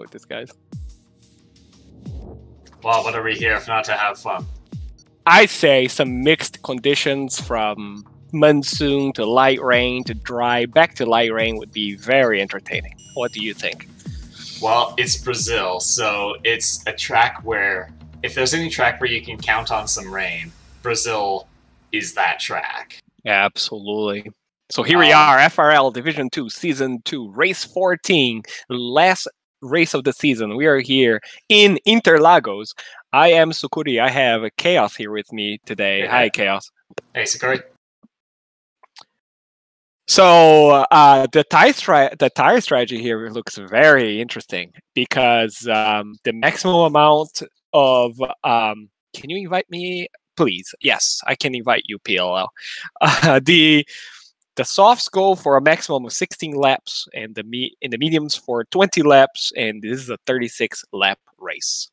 with these guys. Well, what are we here if not to have fun? I say some mixed conditions from monsoon to light rain to dry back to light rain would be very entertaining. What do you think? Well, it's Brazil, so it's a track where if there's any track where you can count on some rain, Brazil is that track. Absolutely. So here we Um, are, FRL Division 2, Season 2, Race 14, last race of the season. We are here in Interlagos. I am Sukuri. I have Chaos here with me today. Hey, Hi, hey. Chaos. Hey, Sakuri. So uh, the tire stra- the tire strategy here looks very interesting because um, the maximum amount of um, can you invite me, please? Yes, I can invite you, PLL. Uh, the the softs go for a maximum of 16 laps, and the me- in the mediums for 20 laps, and this is a 36 lap race.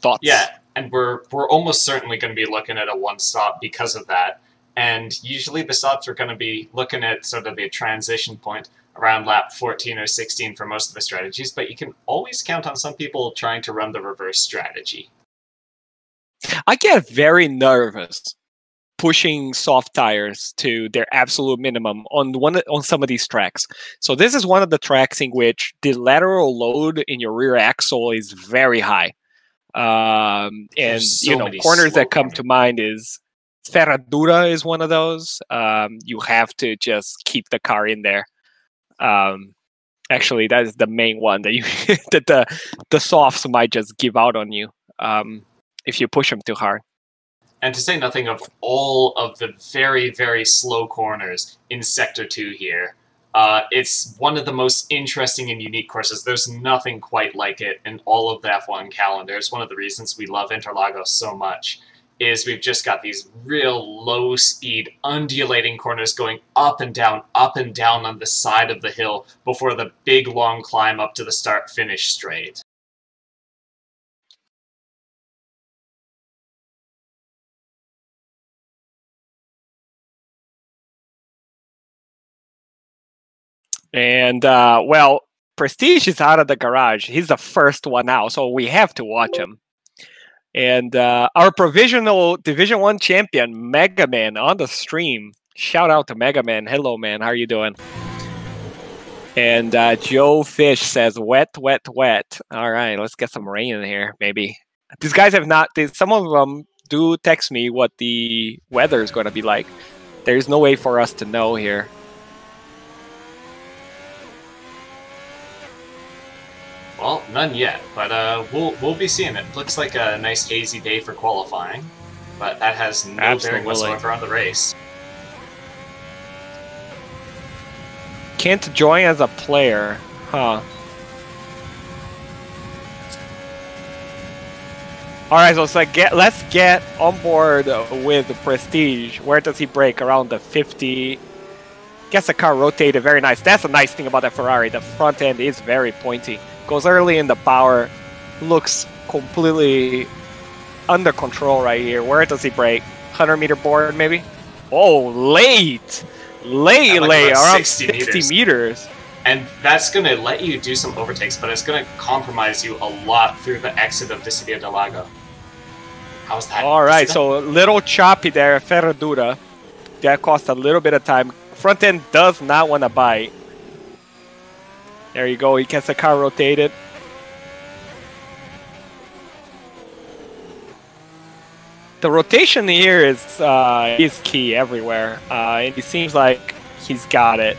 Thoughts? Yeah, and we're we're almost certainly going to be looking at a one stop because of that. And usually the stops are going to be looking at sort of the transition point around lap 14 or 16 for most of the strategies, but you can always count on some people trying to run the reverse strategy. I get very nervous pushing soft tires to their absolute minimum on one on some of these tracks. So this is one of the tracks in which the lateral load in your rear axle is very high. Um, and so you know corners that come to mind is Ferradura is one of those. Um, you have to just keep the car in there. Um, actually, that is the main one that you that the the softs might just give out on you um, if you push them too hard. And to say nothing of all of the very, very slow corners in Sector 2 here. Uh, it's one of the most interesting and unique courses. There's nothing quite like it in all of the F1 calendar. It's one of the reasons we love Interlagos so much. Is we've just got these real low speed, undulating corners going up and down, up and down on the side of the hill before the big long climb up to the start finish straight. And uh, well, Prestige is out of the garage. He's the first one out, so we have to watch him. And uh, our provisional Division One champion, Mega Man, on the stream. Shout out to Mega Man. Hello, man. How are you doing? And uh, Joe Fish says, "Wet, wet, wet." All right, let's get some rain in here, maybe. These guys have not. They, some of them do text me what the weather is going to be like. There's no way for us to know here. Well, none yet, but uh, we'll we'll be seeing it. Looks like a nice hazy day for qualifying, but that has no bearing whatsoever on the race. Can't join as a player, huh? All right, so get let's get on board with Prestige. Where does he brake? Around the 50. Guess the car rotated very nice. That's a nice thing about that Ferrari. The front end is very pointy. Goes early in the power. Looks completely under control right here. Where does he brake? 100 meter board maybe? Oh, late. Late, At like late. Around 60 60 meters. meters. And that's going to let you do some overtakes, but it's going to compromise you a lot through the exit of Descida do Lago. How's that? All right, that? so a little choppy there, Ferradura. That cost a little bit of time. Front end does not want to bite. There you go. He gets the car rotated. The rotation here is uh, is key everywhere, uh, and it seems like he's got it.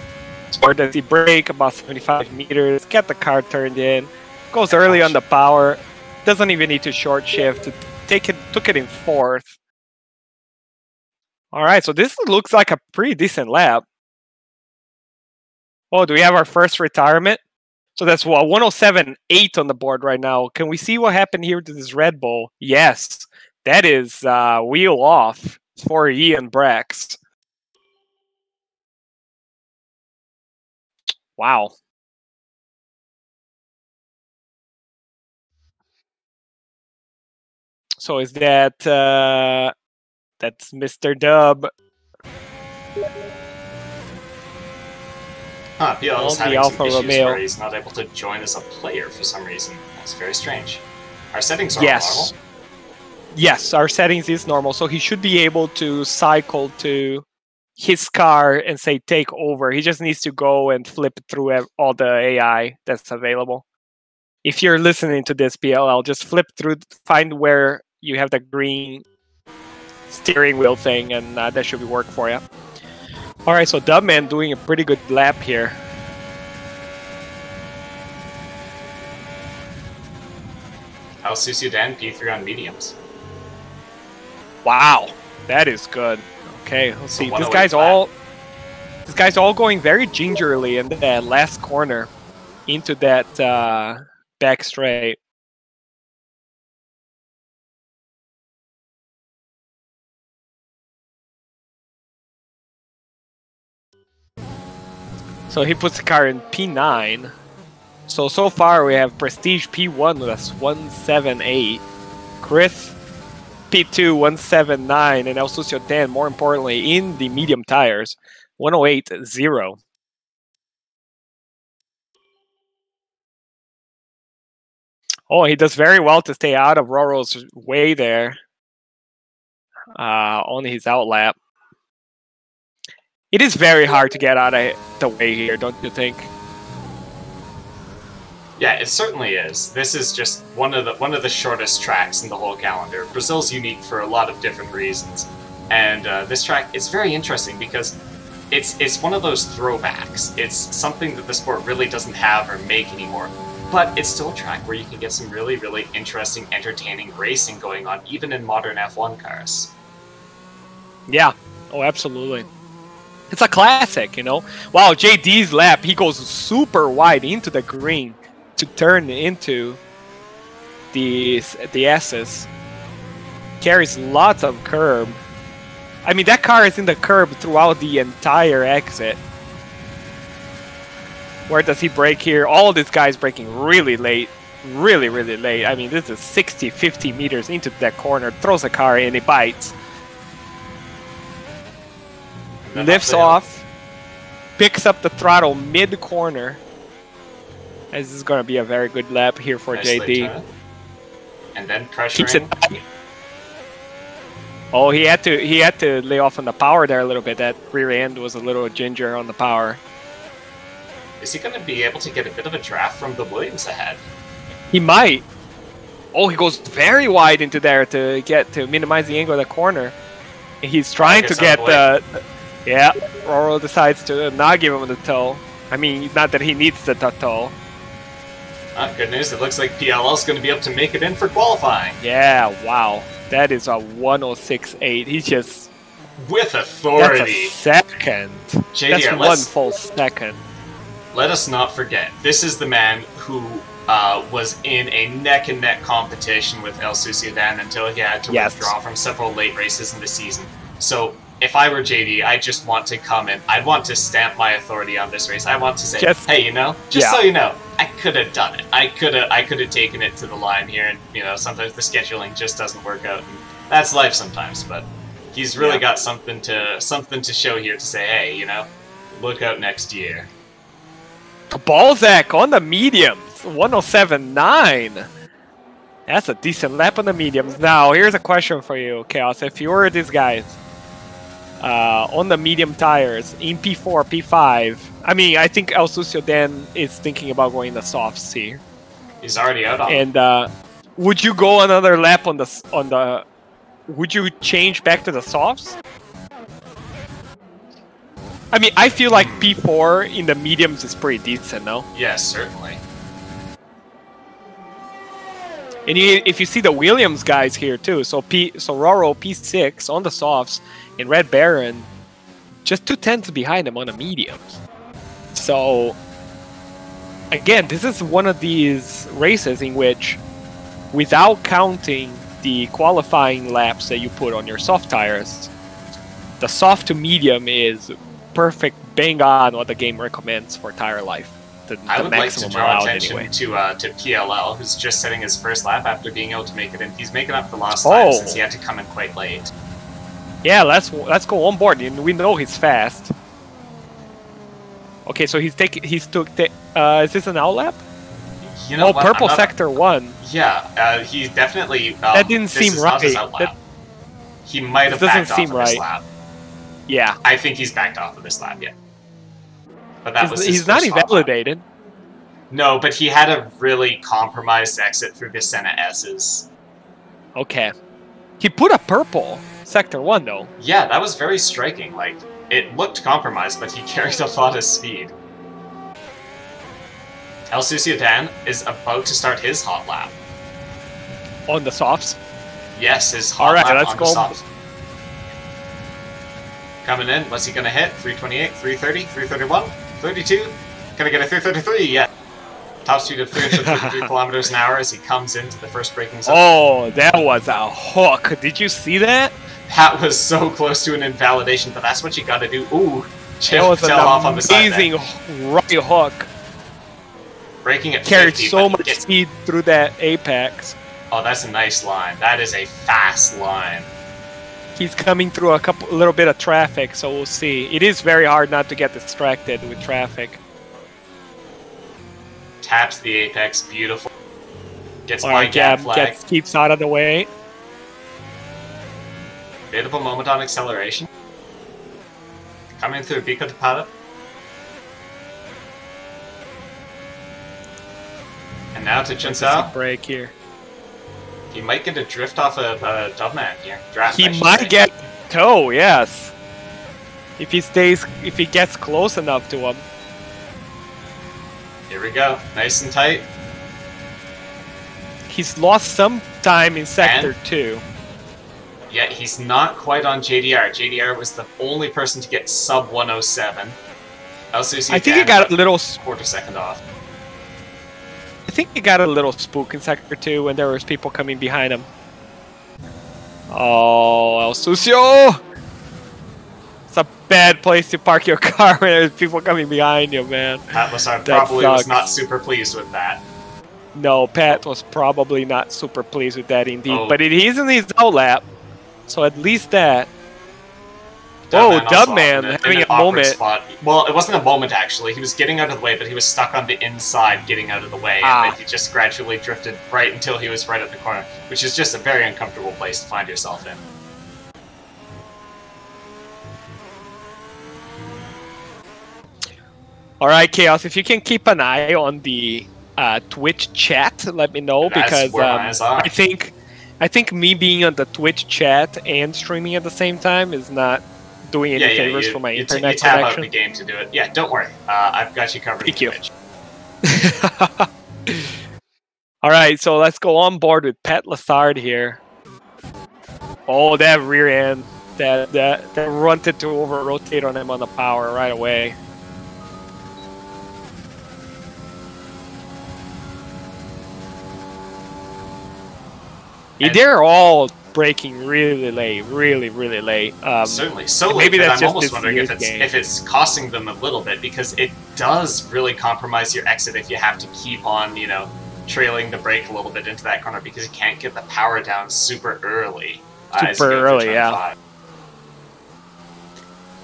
Where does he brake? About 75 meters. Get the car turned in. Goes early on the power. Doesn't even need to short shift. Take it. Took it in fourth. All right, so this looks like a pretty decent lap. Oh, do we have our first retirement? So that's what 107.8 on the board right now. Can we see what happened here to this Red Bull? Yes, that is uh, wheel off for Ian Bracks. Wow. So is that uh, that's Mr. Dub? Huh, is having Alfa some issues Romeo. where he's not able to join as a player for some reason. That's very strange. Our settings are Yes. normal. Yes, our settings is normal, so he should be able to cycle to his car and say take over. He just needs to go and flip through all the AI that's available. If you're listening to this PLL, just flip through, find where you have the green steering wheel thing, and uh, that should be work for you. All right, so Dubman doing a pretty good lap here. Al Dan P3 on mediums. Wow, that is good. Okay, let's see. This guy's all this guy's all going very gingerly in that last corner into that uh, back straight. So he puts the car in P9. So so far we have Prestige P1 with us 178. Krith P2 179 and El Sucio 10, more importantly, in the medium tires, 108 0. Oh, he does very well to stay out of Roro's way there uh, on his outlap. It is very hard to get out of the way here, don't you think? Yeah, it certainly is. This is just one of the one of the shortest tracks in the whole calendar. Brazil's unique for a lot of different reasons, and uh, this track is very interesting because it's it's one of those throwbacks. It's something that the sport really doesn't have or make anymore, but it's still a track where you can get some really really interesting, entertaining racing going on, even in modern F1 cars. Yeah. Oh, absolutely. It's a classic, you know. Wow, JD's lap, he goes super wide into the green to turn into the the S's. Carries lots of curb. I mean, that car is in the curb throughout the entire exit. Where does he brake here? All these guys braking really late. Really, really late. I mean, this is 60, 50 meters into that corner. Throws the car and it bites. Lifts up the hill. off, picks up the throttle mid corner. This is going to be a very good lap here for Nicely JD. And then Keeps it. pressuring. Oh, he had to he had to lay off on the power there a little bit. That rear end was a little ginger on the power. Is he going to be able to get a bit of a draft from the Williams ahead? He might. Oh, he goes very wide into there to get to minimize the angle of the corner. He's trying to get the. Yeah, Roro decides to not give him the toe. I mean, not that he needs the t- toe. Ah, good news. It looks like PLL is going to be able to make it in for qualifying Yeah, wow. That is a 106.8. He's just. with That's authority. a second. JD, That's one full second. let us not forget this is the man who uh, was in a neck and neck competition with El Sucio Dan until he had to Yes. withdraw from several late races in the season. So. If I were JD, I just want to come in. I want to stamp my authority on this race. I want to say, Just- "Hey, you know, just Yeah. so you know, I could have done it. I could have, I could have taken it to the line here." And you know, sometimes the scheduling just doesn't work out, and that's life sometimes. But he's really Yeah. got something to something to show here to say, "Hey, you know, look out next year." Balzac on the mediums, 107.9. That's a decent lap on the mediums. Now, here's a question for you, Chaos. If you were these guys uh, on the medium tires in P4, P5, I mean, I think El Sucio Dan is thinking about going the softs here. He's already out on. And uh, would you go another lap on the on the? Would you change back to the softs? I mean, I feel like P4 in the mediums is pretty decent, no? yes, certainly. And you, if you see the Williams guys here too, so P, so Roro P6 on the softs and Red Baron, just two tenths behind him on the mediums. So again, this is one of these races in which, without counting the qualifying laps that you put on your soft tires, the soft to medium is perfect, bang on what the game recommends for tire life. The, I the would like to draw attention anyway. to uh, to PLL, who's just setting his first lap after being able to make it in. He's making up for lost time Oh. since he had to come in quite late. Yeah, let's let's go on board. We know he's fast. Okay, so he's taking. He's took. Uh, is this an outlap? You know oh, what? purple not- sector one. Yeah, uh, he definitely. Um, That didn't seem his right. That- He might have backed seem off of this right. lap. Yeah, I think he's backed off of this lap, yeah. But that he's, was his he's not lap. invalidated. No, but he had a really compromised exit through the Senna S's. Okay, he put a purple sector one though. Yeah, that was very striking. Like, it looked compromised, but he carried a lot of speed. El Dan is about to start his hot lap. on the softs. Yes, his hot All right, lap let's on go. the softs. Coming in, what's he gonna hit? 328, 330, 331, 32. Gonna get a 333, yeah. Top speed of 333 kilometers an hour as he comes into the first braking zone. Oh, that was a hook. Did you see that? That was so close to an invalidation, but that's what you gotta do. Ooh, That chill, was off on the side. amazing right hook. Braking at Carried 50, so much speed through that apex. Oh, that's a nice line. That is a fast line. He's coming through a couple, a little bit of traffic, so we'll see. It is very hard not to get distracted with traffic. Taps the apex, beautiful. Gets my right, gap flag. gets keeps out of the way. Bit of a moment on acceleration. Coming through Bico de Pato. And now to Let's break here. He might get a drift off of uh, Dubman here. Draft, He might say. get toe, yes. If he stays, if he gets close enough to him. Here we go. Nice and tight. He's lost some time in sector two. Yeah, he's not quite on JDR. JDR was the only person to get sub 107. El I think he got a little. quarter second off. I think he got a little spook in sector two when there was people coming behind him. Oh, El Sucio! It's a bad place to park your car when there's people coming behind you, man. Pat Lassard That probably was not super pleased with that. No, Pat was probably not super pleased with that indeed, Oh. but it is in his outlap, so at least that. Oh, Dubman in a- in having a moment. Spot. Well, it wasn't a moment actually. He was getting out of the way, but he was stuck on the inside, getting out of the way, Ah. and then he just gradually drifted right until he was right at the corner, which is just a very uncomfortable place to find yourself in. All right, Chaos, if you can keep an eye on the uh, Twitch chat, let me know That's because um. I think I think me being on the Twitch chat and streaming at the same time is not doing any yeah, yeah, favors you, for my you, t- internet you tab out connection. the game to do it. Yeah, don't worry. Uh, I've got you covered. Thank you. All right, so let's go on board with Pat Lassard here. Oh, that rear end, that that that wanted to over rotate on him on the power right away. And- They're all braking really late, really, really late. Um, Certainly, so late maybe that that's I'm almost wondering if it's game. if it's costing them a little bit because it does really compromise your exit if you have to keep on, you know, trailing the brake a little bit into that corner because you can't get the power down super early. uh, Super early, yeah. five.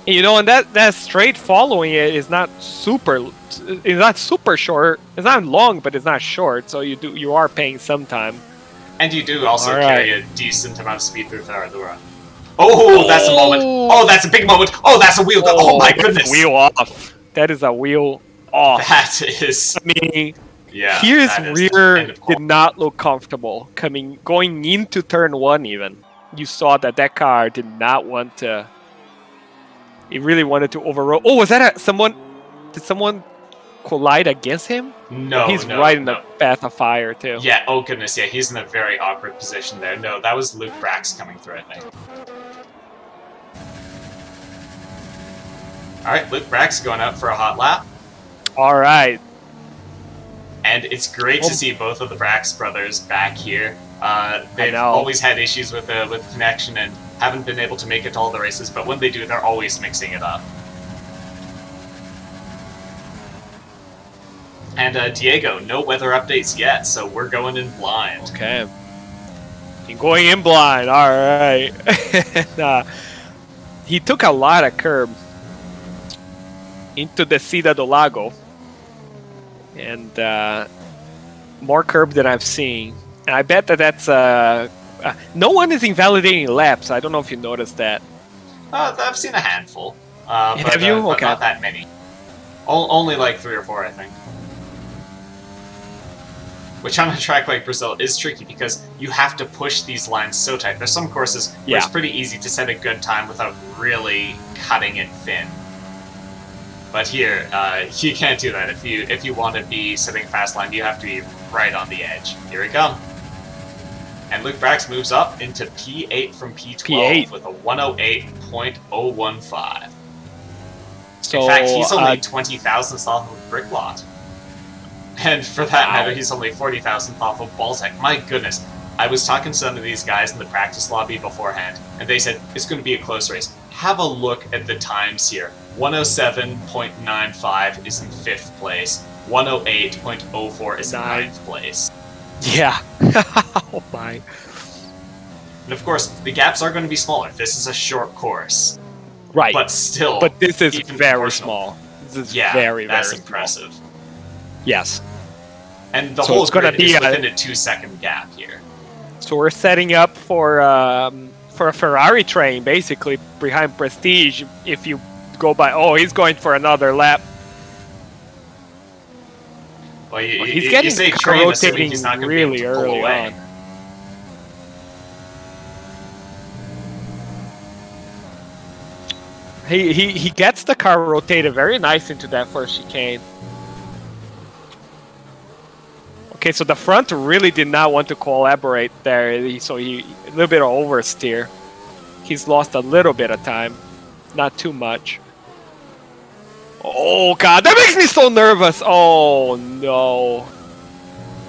You know, and that that straight following it is not super. It's not super short. It's not long, but it's not short. So you do you are paying some time. And you do also All carry a decent amount of speed through Ferradura. Oh, that's a moment. Oh, that's a big moment. Oh, that's a wheel. Oh, my goodness. Wheel off. That is a wheel off. That is, I mean, yeah. his that is the rear did not look comfortable coming going into turn one. Even you saw that that car did not want to. He really wanted to overrode. Oh, was that a, someone? Did someone collide against him? No, He's no, right in no. the bath of fire too. Yeah, oh goodness, yeah, he's in a very awkward position there. No, that was Luke Bracks coming through, I think. Alright, Luke Bracks going up for a hot lap. All right. And it's great Oh. to see both of the Bracks brothers back here. Uh, they've always had issues with uh, with connection and haven't been able to make it to all the races, but when they do, they're always mixing it up. And uh, Diego, no weather updates yet, so we're going in blind. Okay. You're going in blind. All right. Uh, he took a lot of curb. into the Cida do Lago. And uh, more curb than I've seen. And I bet that that's. Uh, uh, no one is invalidating laps. I don't know if you noticed that. Uh, I've seen a handful. Uh, but, Have you? uh, Okay. not that many. O- only like three or four, I think. Which on a track like Brazil is tricky because you have to push these lines so tight. There's some courses where it's pretty easy to set a good time without really cutting it thin. But here, uh, you can't do that. If you if you want to be setting a fast line, you have to be right on the edge. Here we come. And Luke Bracks moves up into P8 from P12 P8. with a 108.015. So, In fact, he's only uh, 20 thousandths off of Bricklot. And for that matter, he's only 40 thousandth off of Balzac. My goodness. I was talking to some of these guys in the practice lobby beforehand, and they said it's going to be a close race. Have a look at the times here. 107.95 is in fifth place. 108.04 is in ninth place. yeah. oh my. And of course, the gaps are going to be smaller. This is a short course, Right. but still, But this is very small. This is yeah, very, that's very impressive. Small. Yes. And the So whole it's grid be a- within a two-second gap here. So we're setting up for um, for a Ferrari train, basically behind Prestige. If you go by, oh, he's going for another lap. Well, you, Well, he's you getting the train, rotating he's not really be able to pull early away. on. He, he he gets the car rotated very nice into that first chicane. Okay, so the front really did not want to collaborate there, so he a little bit of oversteer. He's lost a little bit of time, not too much. Oh god, that makes me so nervous. Oh no.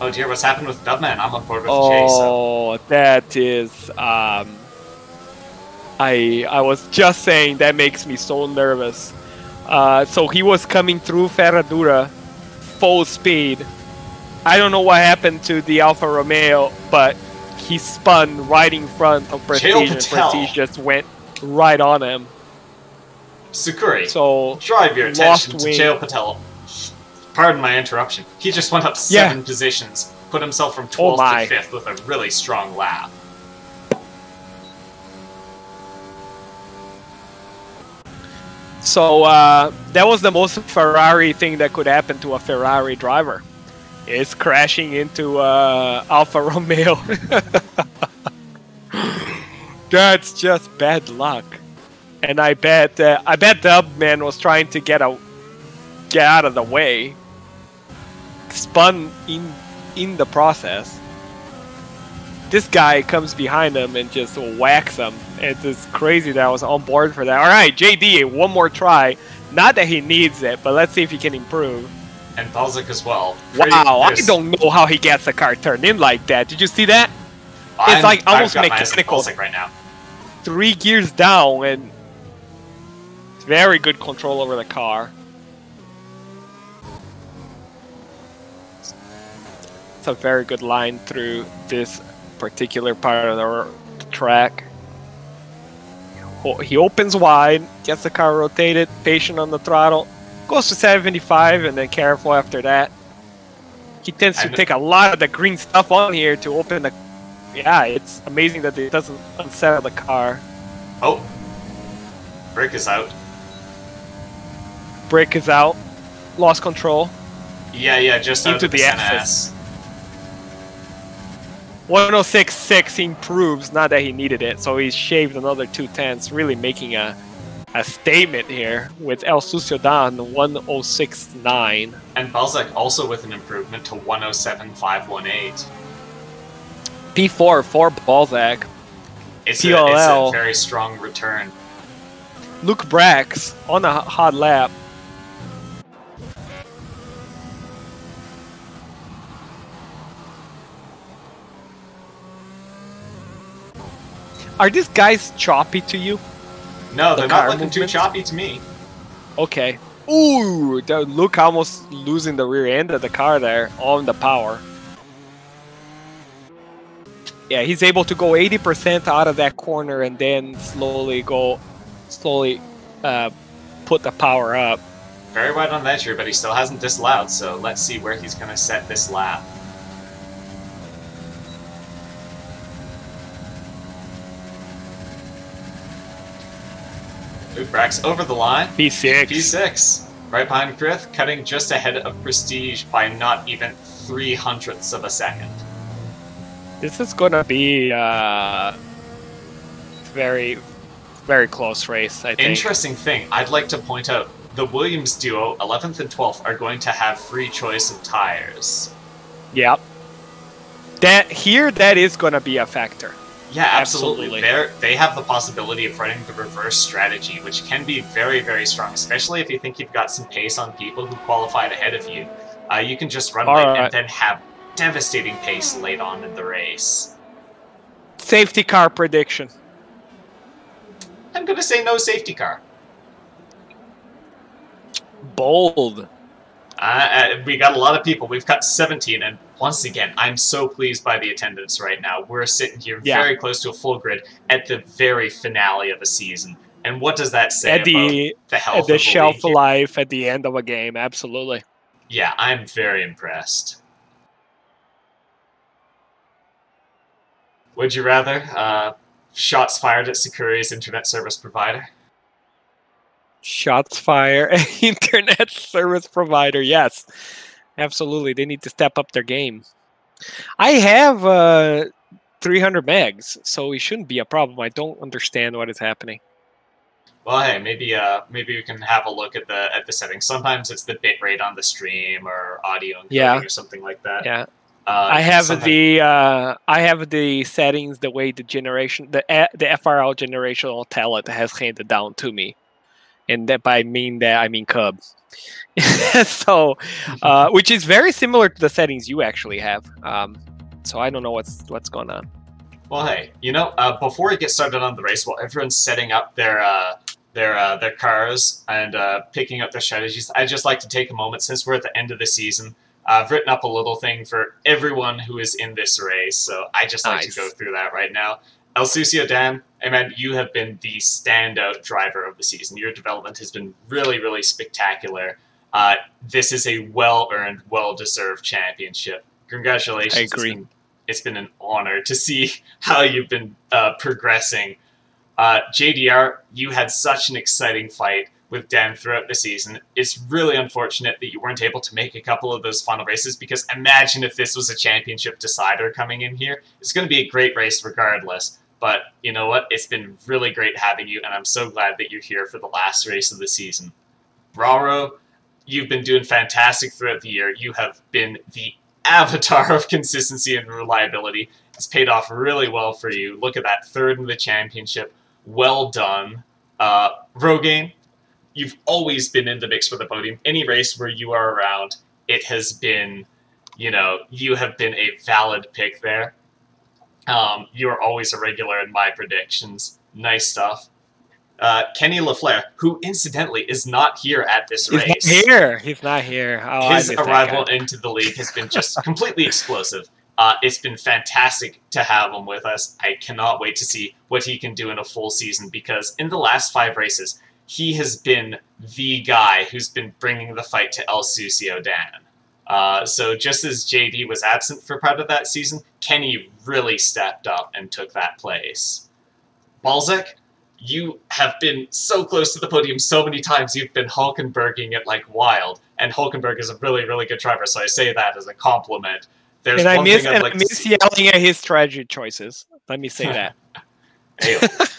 Oh dear, what's happened with Dubman? I'm on board with Jay, so Oh, that is. Um, I I was just saying that makes me so nervous. Uh, so he was coming through Ferradura, full speed. I don't know what happened to the Alfa Romeo, but he spun right in front of Prestige, and Prestige just went right on him. Sakuri, So drive your attention to wing. J.O. Patel. Pardon my interruption. He just went up Yeah. seven positions, put himself from 12th Oh to 5th with a really strong lap. So uh, that was the most Ferrari thing that could happen to a Ferrari driver. Is crashing into uh, Alfa Romeo. That's just bad luck. And I bet uh, I bet Dubman was trying to get out get out of the way. Spun in in the process. This guy comes behind him and just whacks him. It's just crazy that I was on board for that. All right, JD, one more try. Not that he needs it, but let's see if he can improve. And Balzac as well. Pretty- Wow, I don't know how he gets the car turned in like that. Did you see that? I'm- like almost got my eyes on mechanical. Right now. Three gears down and very good control over the car. It's a very good line through this particular part of the track. He opens wide, gets the car rotated, patient on the throttle, goes to 75, and then careful after that. He tends to take a lot of the green stuff on here to open the. Yeah, it's amazing that it doesn't unsettle the car. Oh. Brick is out. Brake is out, lost control. Yeah, yeah, just out Into of the the axis. S. 1066 he improves, not that he needed it, so he's shaved another two tenths, really making a a statement here with El Sucio Dan 1069. And Balzac also with an improvement to 107.518. P4 for Balzac. It's a, it's a very strong return. Luke Bracks on a hot lap. Are these guys choppy to you? No, The they're car not looking too choppy to me. Okay. Ooh, the Luke almost losing the rear end of the car there on the power. Yeah, he's able to go 80% out of that corner and then slowly go, slowly uh, put the power up. very wide on the edge here, but he still hasn't disallowed, so let's see where he's going to set this lap. Ooh, Bracks over the line. P6. P6. Right behind Krith, cutting just ahead of Prestige by not even three hundredths of a second. This is gonna be uh, very, very close race. I think. Interesting thing, I'd like to point out the Williams duo, 11th and 12th, are going to have free choice of tires. Yep. That here, that is gonna be a factor. Yeah, absolutely. Absolutely. They're, have the possibility of running the reverse strategy, which can be very, very strong, especially if you think you've got some pace on people who qualified ahead of you. Uh, you can just run All late right. and then have devastating pace late on in the race. Safety car prediction. I'm going to say no safety car. Bold. Uh, uh, we got a lot of people. We've got 17, and once again, I'm so pleased by the attendance right now. We're sitting here Yeah. very close to a full grid at the very finale of a season. And what does that say At about the the health at the of shelf league life at the end of a game, absolutely. Yeah, I'm very impressed. Would you rather uh, shots fired at Sakuri's internet service provider? Shots fire, internet service provider. Yes, absolutely. They need to step up their game. I have uh, 300 megs, so it shouldn't be a problem. I don't understand what is happening. Well, hey, maybe uh, maybe we can have a look at the at the settings. Sometimes it's the bit rate on the stream or audio encoding Yeah. or something like that. Yeah, Uh, I have sometimes- the uh, I have the settings the way the generation the the FRL generational talent has handed down to me, and that by mean that I mean Cub. so, uh, which is very similar to the settings you actually have. Um, so I don't know what's what's going on. Well, hey, you know, uh, before we get started on the race, while everyone's setting up their uh, their uh, their cars and uh, picking up their strategies, I'd just like to take a moment since we're at the end of the season. I've written up a little thing for everyone who is in this race, so I just like Nice. to go through that right now. El Sucio Dan, I mean, you have been the standout driver of the season. Your development has been really, really spectacular. Uh, this is a well earned, well deserved championship. Congratulations. I It's agree. been- it's been an honor to see how you've been uh, progressing. Uh, JDR, you had such an exciting fight with Dan throughout the season. It's really unfortunate that you weren't able to make a couple of those final races because imagine if this was a championship decider coming in here. It's going to be a great race regardless. But you know what? It's been really great having you, and I'm so glad that you're here for the last race of the season. Roro, you've been doing fantastic throughout the year. You have been the avatar of consistency and reliability. It's paid off really well for you. Look at that third in the championship. Well done. Uh, Rogaine, you've always been in the mix for the podium. Any race where you are around, it has been, you know, you have been a valid pick there. Um, you are always a regular in my predictions. Nice stuff. Uh, Kenny LaFleur, who incidentally is not here at this He's race not here. He's not here. Oh, his arrival into the league has been just completely explosive. Uh, it's been fantastic to have him with us. I cannot wait to see what he can do in a full season because in the last five races, he has been the guy who's been bringing the fight to El Sucio Dan. Uh, so just as JD was absent for part of that season, Kenny really stepped up and took that place. Balzac, you have been so close to the podium so many times. You've been Hulkenberging it like wild, and Hulkenberg is a really, really good driver. So I say that as a compliment. There's And I miss thing I'd and like I miss yelling at his strategy choices. Let me say that.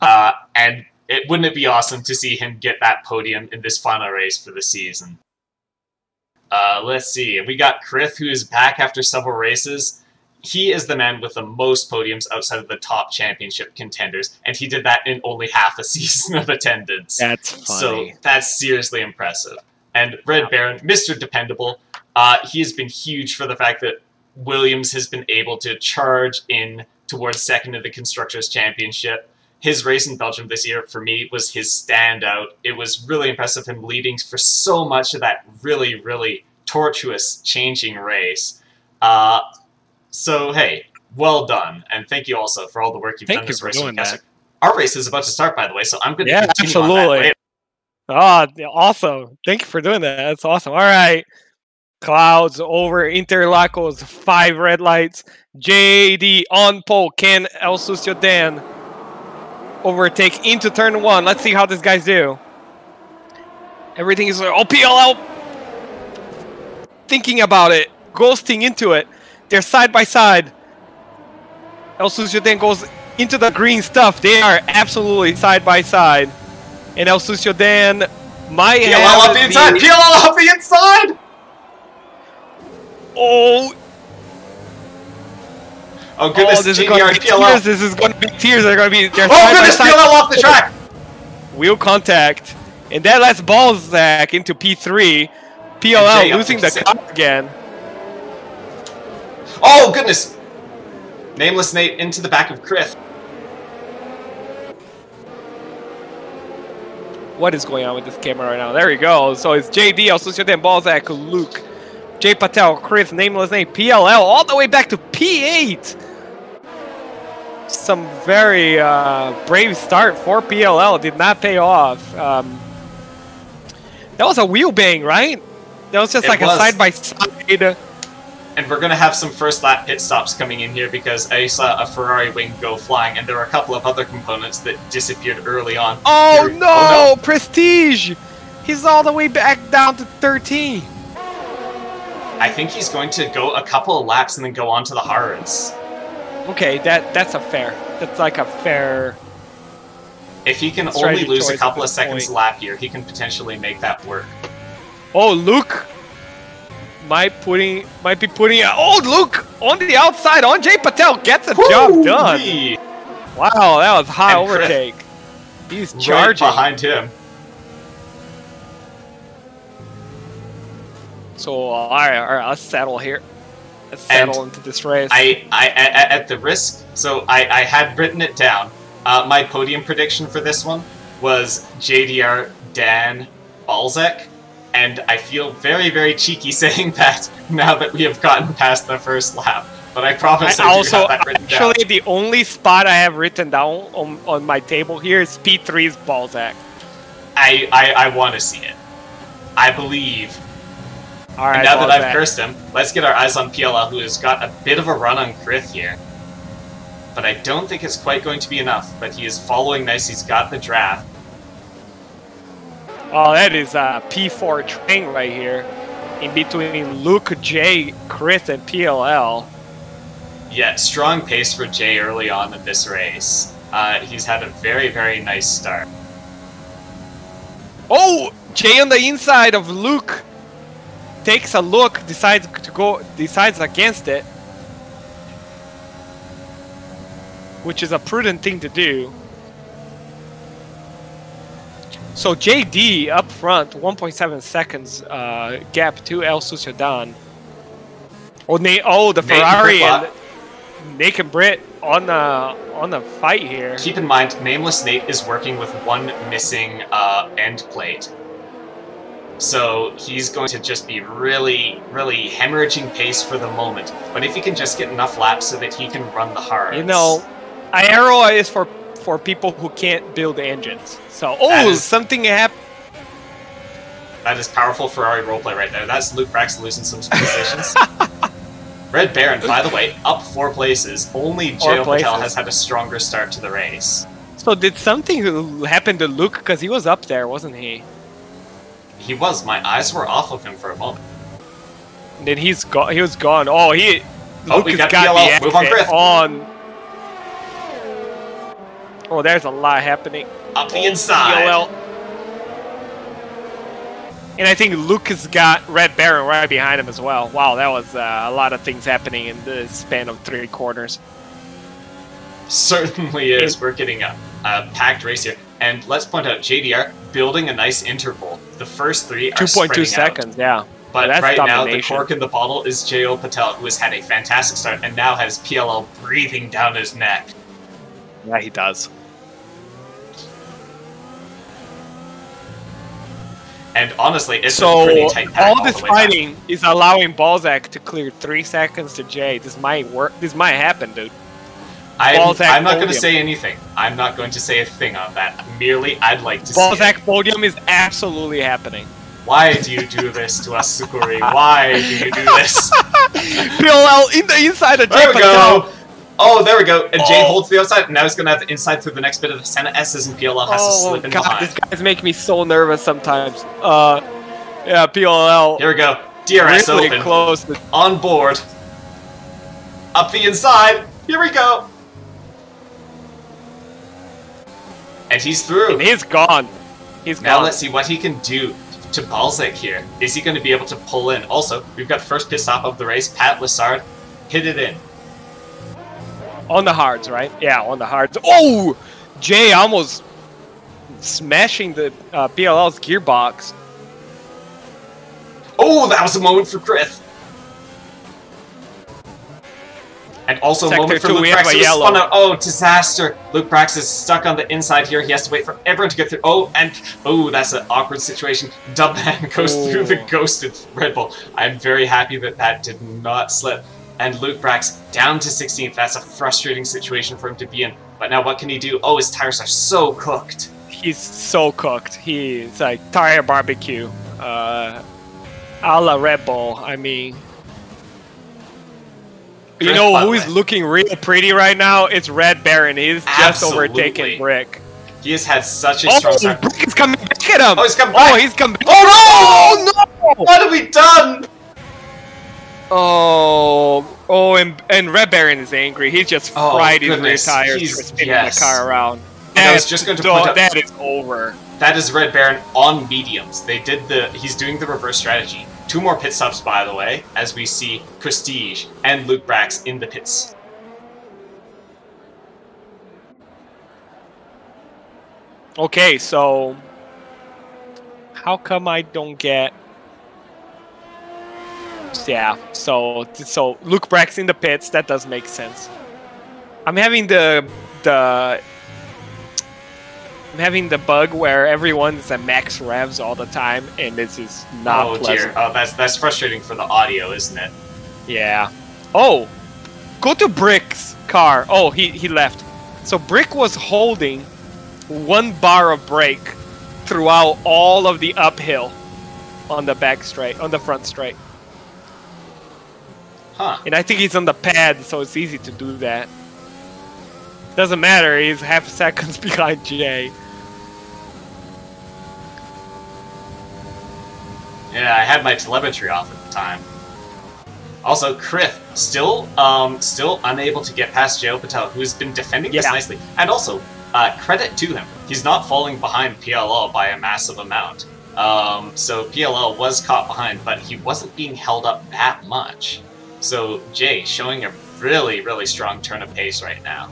Uh, and it wouldn't it be awesome to see him get that podium in this final race for the season? Uh, let's see. We got Krith, who is back after several races. He is the man with the most podiums outside of the top championship contenders, and he did that in only half a season of attendance. That's funny. So that's seriously impressive. And Red Baron, Mr. Dependable, uh, he has been huge for the fact that Williams has been able to charge in towards second in the Constructors' Championship. His race in Belgium this year, for me, was his standout. It was really impressive him leading for so much of that really, really tortuous changing race. Uh, so, hey, well done. And thank you also for all the work you've Thank done you this for race. doing Our race is about to start, by the way, so I'm going to Yeah, that absolutely. later. Oh, awesome. Thank you for doing that. That's awesome. All right. Clouds over Interlagos, five red lights. JD on pole. Can El Sucio Dan overtake into turn one? Let's see how these guys do. Everything is oh PLL thinking about it, ghosting into it. They're side by side. El Sucio then goes into the green stuff. They are absolutely side by side. And El Sucio Dan might PLL off the inside! PLL off the inside! Oh, Oh oh, goodness, this is going to be PLL. tears. This is going to be tears. They're going to be. They're Oh goodness. PLL off the track! Wheel contact, and that lets Balzac into P3. PLL losing the cut again. Oh goodness! Nameless Nate into the back of Krith. What is going on with this camera right now? There we go. So it's JD, Associate and Balzac, Luke, Jay Patel, Krith, Nameless Nate, PLL, all the way back to P8. Some very uh, brave start for PLL. Did not pay off. Um, that was a wheel bang, right? That was just It like was. a side by side. And we're gonna have some first lap pit stops coming in here because I saw a Ferrari wing go flying, and there were a couple of other components that disappeared early on. Oh Here- no, Prestige! He's all the way back down to 13. I think he's going to go a couple of laps and then go on to the hards. Okay, that that's a fair. That's like a fair. If he can only lose a couple of seconds point. lap here, he can potentially make that work. Oh, Luke might putting might be putting. Oh, Luke on the outside on Jay Patel gets the job done. Wow, that was high And overtake. He's Right charging. behind him. So all right, all right, let's settle here. Let's And into this race. I, I, at the risk, so I, I had written it down. Uh, my podium prediction for this one was JDR, Dan, Balzac, and I feel very, very cheeky saying that now that we have gotten past the first lap. But I promise I, I do also have that written down. actually the only spot I have written down on, on my table here is P3's Balzac. I, I, I want to see it. I believe. All right, and now that I've cursed him, let's get our eyes on PLL, who has got a bit of a run on Krith here. But I don't think it's quite going to be enough. But he is following nice. He's got the draft. Oh, that is a P4 train right here, in between Luke, J, Krith, and PLL. Yeah, strong pace for Jay early on in this race. Uh, he's had a very, very nice start. Oh, Jay on the inside of Luke takes a look, decides to go, decides against it, which is a prudent thing to do. So JD up front, 1.7 seconds uh, gap to El Sucio Dan. Oh, Na- oh, the Nate and Ferrari Brit and Nick and Britt on the on the fight here. Keep in mind, Nameless Nate is working with one missing uh, end plate. So he's going to just be really, really hemorrhaging pace for the moment. But if he can just get enough laps so that he can run the hards. You know, Aero is for for people who can't build engines. So, oh, is- something happened. That is powerful Ferrari roleplay right there. That's Luke Bracks losing some positions. Red Baron, by the way, up four places. Only J.O. Patel has had a stronger start to the race. So, did something happen to Luke? Because he was up there, wasn't he? He was. My eyes were off of him for a moment. And then he's gone. He was gone. Oh, he. Oh, Luke we got got PLL. the Move on, Griff. on. Oh, there's a lot happening. Up the inside. PLL. And I think Luke has got Red Baron right behind him as well. Wow, that was uh, a lot of things happening in the span of three quarters. Certainly is. We're getting a, a packed race here. And let's point out, JDR building a nice interval. The first three are 2.2 spreading out. seconds, yeah. But right now, the cork in the bottle is J.O. Patel, who has had a fantastic start and now has PLL breathing down his neck. Yeah, he does. And honestly, it's so a pretty tight pack all this the way back. fighting is allowing Balzac to clear three seconds to Jay. This might work. This might happen, dude. I'm, I'm not going to say anything. I'm not going to say a thing on that. Merely, I'd like to see Balzac it. podium is absolutely happening. Why do you do this to us, Sukuri? Why do you do this? PLL in the inside of Jay There we go. Oh, there we go. And Jay Oh. holds the outside. Now he's going to have the inside through the next bit of the Senna S's, and PLL has to Oh slip in god, behind. these guys make me so nervous sometimes. Uh, yeah, PLL Here we go. DRS really open. close. On board. Up the inside. Here we go. And he's through. and he's gone. He's Now gone. let's see what he can do to Balzac here. Is he going to be able to pull in? Also, we've got first piss off of the race. Pat Lassard hit it in. On the hards, right? Yeah, on the hards. Oh! Jay almost smashing the uh, PLL's gearbox. Oh, that was a moment for Chris. And also Sector moment for two, Luke we have Bracks. a who was yellow. spun out. Oh, disaster. Luke Bracks is stuck on the inside here. He has to wait for everyone to get through. Oh, and oh, that's an awkward situation. Dubman goes through the Oh. ghosted Red Bull. I'm very happy that that did not slip. And Luke Bracks down to 16th. That's a frustrating situation for him to be in. But now what can he do? Oh, his tires are so cooked. He's so cooked. He's like tire barbecue. Uh, a la Red Bull. I mean, you know who is looking real pretty right now? It's Red Baron. He's just Absolutely. overtaken Brick. He has had such a Oh, strong start. Brick is coming back at him. Oh, he's coming Oh, back. he's coming. Oh, no! Oh no! What have we done? Oh, oh, and and Red Baron is angry. He just Oh, fried his rear tires He's- for spinning yes. the car around. And I was just going to point oh, out- that is over. That is Red Baron on mediums. They did the. He's doing the reverse strategy. Two more pit stops, by the way, as we see Prestige and Luke Bracks in the pits. Okay, so how come I don't get? Yeah, so so Luke Bracks in the pits. That does make sense. I'm having the the I'm having the bug where everyone's at max revs all the time, and this is not oh pleasant. dear. Oh, that's that's frustrating for the audio, isn't it? Yeah. Oh, go to Brick's car. Oh, he he left. So Brick was holding one bar of brake throughout all of the uphill on the back straight, on the front straight. Huh. And I think he's on the pad, so it's easy to do that. Doesn't matter. He's half seconds behind Jay. Yeah, I had my telemetry off at the time. Also, Krith still um still unable to get past J.O. Patel, who's been defending this nicely. And also, uh, credit to him, he's not falling behind PLL by a massive amount. Um, so PLL was caught behind, but he wasn't being held up that much. So Jay showing a really really strong turn of pace right now.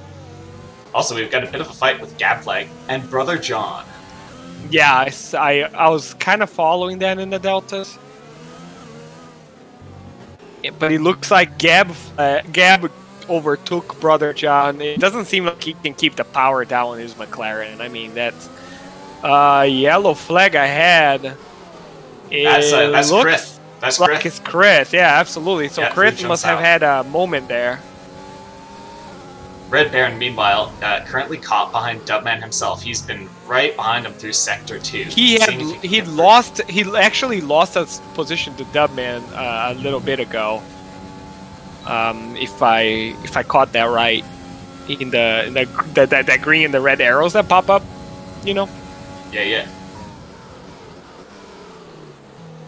Also, we've got a bit of a fight with Gabflag and Brother John. Yeah, I I was kind of following that in the deltas. Yeah, But it looks like Gab uh, Gab overtook Brother John. It doesn't seem like he can keep the power down on his McLaren. I mean, that uh, yellow flag ahead. That's uh, that's Chris. That's like Chris. Chris. Yeah, absolutely. So Yeah, Chris must have out. had a moment there. Red Baron, meanwhile, uh, currently caught behind Dubman himself. He's been right behind him through Sector 2. He had he lost he actually lost his position to Dubman uh, a little bit ago. Um, if I if I caught that right, in the in the that, that that green and the red arrows that pop up, you know. Yeah, yeah.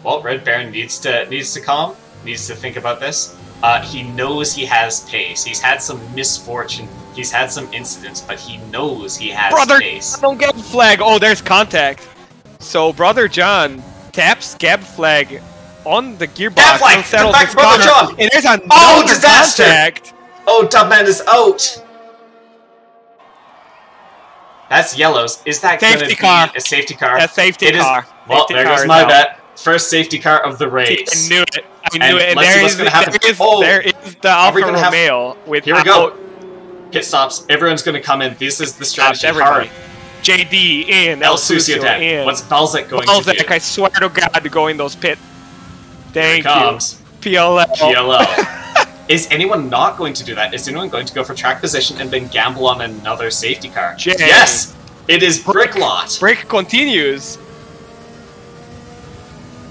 Well, Red Baron needs to needs to calm, needs to think about this. Uh, he knows he has pace. He's had some misfortune. He's had some incidents, but he knows he has Brother, pace. don't get flag. Oh, there's contact. So brother John taps Gab flag on the gearbox Gab flag! and settles Back Brother. John! And there's another Oh, disaster! contact. Oh, Dubman is out. That's yellows. Is that Safety be car. a safety car? A safety It is- car. Well, Safety there car goes my bet. First safety car of the race. I knew it. I And knew it. And let's see there is, there is, Oh, there is the Alfa gonna have- Romeo with Here we go. Pit stops. Everyone's going to come in. This is the strategy. everybody. JD in, El El Sucio in. What's Balzac going to Balzac, do? I swear to God, going in those pit. Here Thank it comes. you. PLL. PLL. Is anyone not going to do that? Is anyone going to go for track position and then gamble on another safety car? Jay. Yes! It is Bricklot. Brick continues.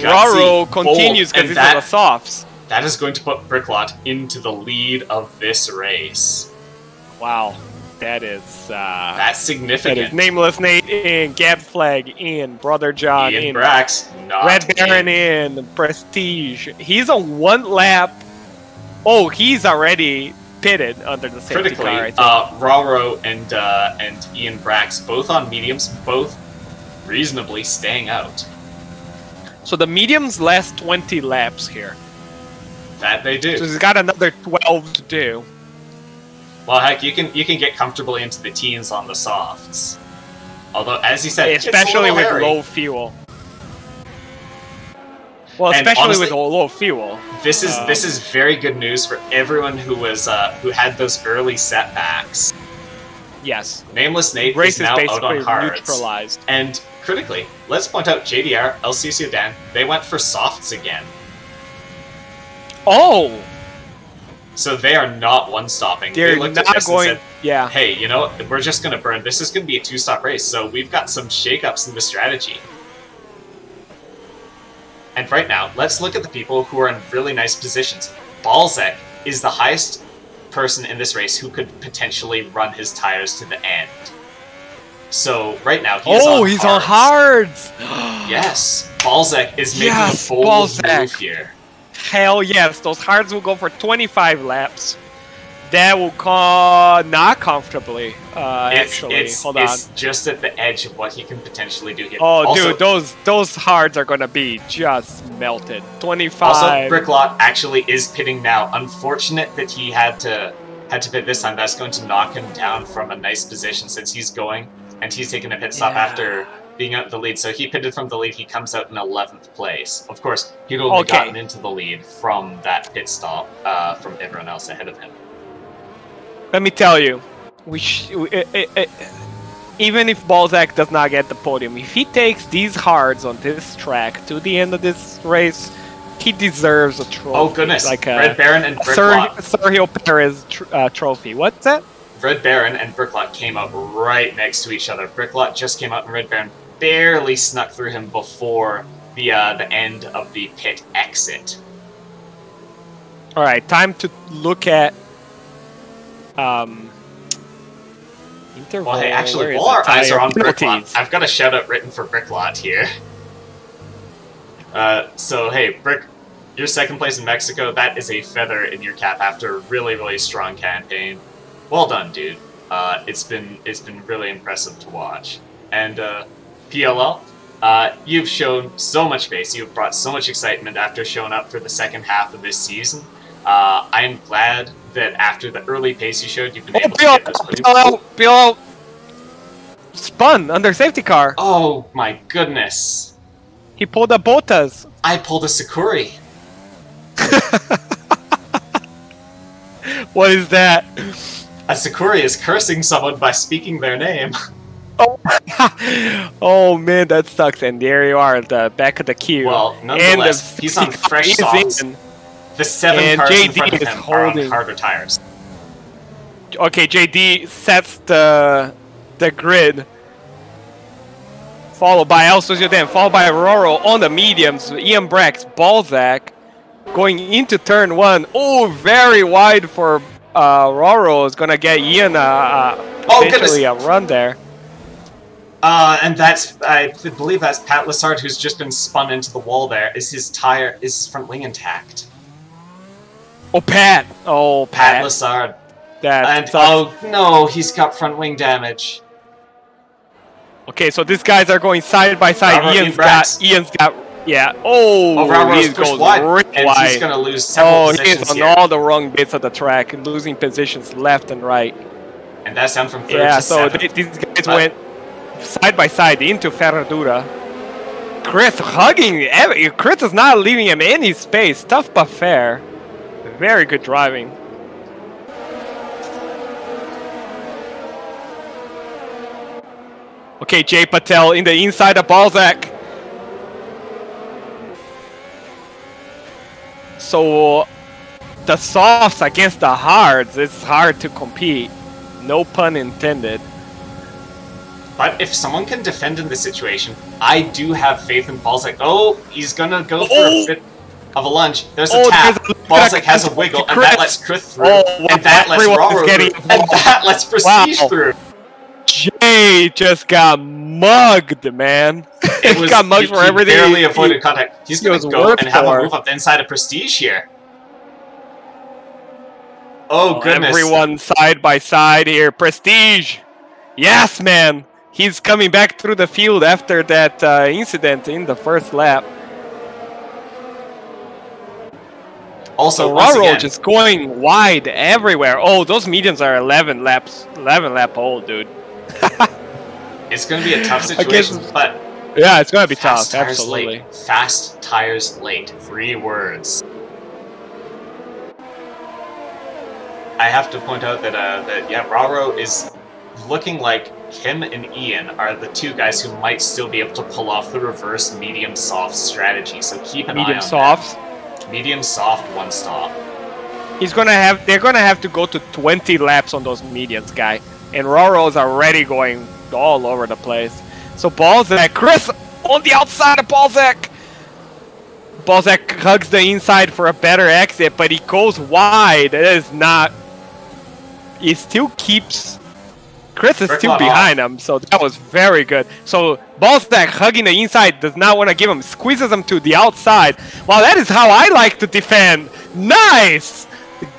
Roro continues because he's that- on the softs. That is going to put Bricklot into the lead of this race. Wow, that is uh, That's that is significant. nameless Nate in, Gab Flag in, Brother John Ian in, Bracks, not Red Baron in. in, Prestige. He's on one lap. Oh, he's already pitted under the safety Critically, car. Think. uh, Roro and uh, and Ian Bracks, both on mediums, both reasonably staying out. So the mediums last 20 laps here. That they do. So he's got another 12 to do. Well, heck, you can you can get comfortably into the teens on the softs. Although, as you said, especially with hairy. low fuel. Well, And especially honestly- with low fuel. This is this um, is very good news for everyone who was uh, who had those early setbacks. Yes. Nameless Nate Race is is now out basically on hards. neutralized. And critically, let's point out JDR, El Sucio Dan, they went for softs again. Oh, So they are not one stopping. they're they looked at not this going. and said, yeah. hey, you know, we're just going to burn. This is going to be a two stop race, so we've got some shakeups in the strategy. And right now, let's look at the people who are in really nice positions. Balzac is the highest person in this race who could potentially run his tires to the end. So right now, he Oh, he's on hards. Yes, Balzac is making Yes, a bold Balzac. move here. Hell yes, those hards will go for 25 laps. That will come not comfortably. Uh, It's, actually, it's, hold on. it's just at the edge of what he can potentially do here. Oh, Also- dude, those those hards are gonna be just melted. 25. Also, Bricklot actually is pitting now. Unfortunate that he had to had to pit this time. That's going to knock him down from a nice position since he's going and he's taking a pit stop Yeah. after being out the lead. So he pitted from the lead. He comes out in 11th place. Of course, he'd only Okay. gotten into the lead from that pit stop uh, from everyone else ahead of him. Let me tell you, we sh- we- it, it, it, even if Balzac does not get the podium, if he takes these hards on this track to the end of this race, he deserves a trophy. Oh goodness! like a Red Baron and Ser- Sergio Perez tr- uh, trophy. What's that? Red Baron and Bricklot came up right next to each other. Bricklot just came out, and Red Baron barely snuck through him before the uh, the end of the pit exit. All right, time to look at um. Interval. Well, hey, actually, while our eyes are on Bricklot. I've got a shout out written for Bricklot here. Uh, so, hey, Brick, your second place in Mexico, that is a feather in your cap after a really, really strong campaign. Well done, dude. Uh, it's been it's been really impressive to watch. And uh, PLL, uh, you've shown so much face. You've brought so much excitement after showing up for the second half of this season. Uh, I am glad that after the early pace you showed, you've been Oh, able to get this. Bill, Bill spun under safety car. Oh my goodness. He pulled a Bottas. I pulled a Sakuri. What is that? A Sakuri is cursing someone by speaking their name. Oh, oh man, that sucks. And there you are, at the back of the queue. Well, nonetheless, the he's on fresh in. The seven And cars in JD front of is him are on holding- harder tires. Okay, JD sets the the grid. Followed by El Sucio Dan, followed by Roro on the mediums. Ian Bracks, Balzac, going into turn one. Oh, very wide for uh, Roro. Is gonna get Ian uh, uh, Oh, potentially a run there. Uh, and that's, I believe that's Pat Lassard who's just been spun into the wall there. Is his tire, is his front wing intact? Oh, Pat. Oh, Pat Pat. Lassard. That And, sucks. oh no, he's got front wing damage. Okay, so these guys are going side by side. Robert Ian's Ian got, Ian's got, yeah. Oh, Oh, goes wide, real and wide. he's going to lose oh, several Oh, he's on here. all the wrong bits of the track, losing positions left and right. And that's down from third Yeah, to so seventh. th- these guys went side by side into Ferradura. Chris hugging. Chris is not leaving him any space. Tough but fair. Very good driving. Okay, Jay Patel in the inside of Balzac. So the softs against the hards, it's hard to compete. No pun intended. But if someone can defend in this situation, I do have faith in Balzac. Oh, he's gonna go for Oh! a bit of a lunge. There's a Oh, tap. there's a- Balzac has a wiggle, and that lets Krith through, Oh, and that lets Roro through, and that lets Prestige Wow. through. Jay just got mugged, man. It he was got mugged he, for he everything. barely he- avoided contact. He's he gonna go and have for. a move up the inside of Prestige here. Oh, goodness! Everyone side by side here. Prestige. Yes, man. He's coming back through the field after that uh, incident in the first lap. Also, So once Roro again, just going wide everywhere. Oh, those medians are 11 laps, 11 lap old, dude. it's going to be a tough situation, but Yeah, it's gonna be fast tough. tires Absolutely. late. Fast tires late. Three words. I have to point out that uh, that yeah, Roro is looking like him and Ian are the two guys who might still be able to pull off the reverse medium soft strategy. So keep an Medium eye on softs. that. Medium soft one stop. He's gonna have. They're gonna have to go to 20 laps on those medians, guy. And Roro's already going all over the place. So Balzac, Chris on the outside of Balzac. Balzac hugs the inside for a better exit, but he goes wide. It is not. He still keeps. Chris is still behind him, so that was very good. So Balzac hugging the inside does not want to give him, squeezes him to the outside. Wow, that is how I like to defend. Nice.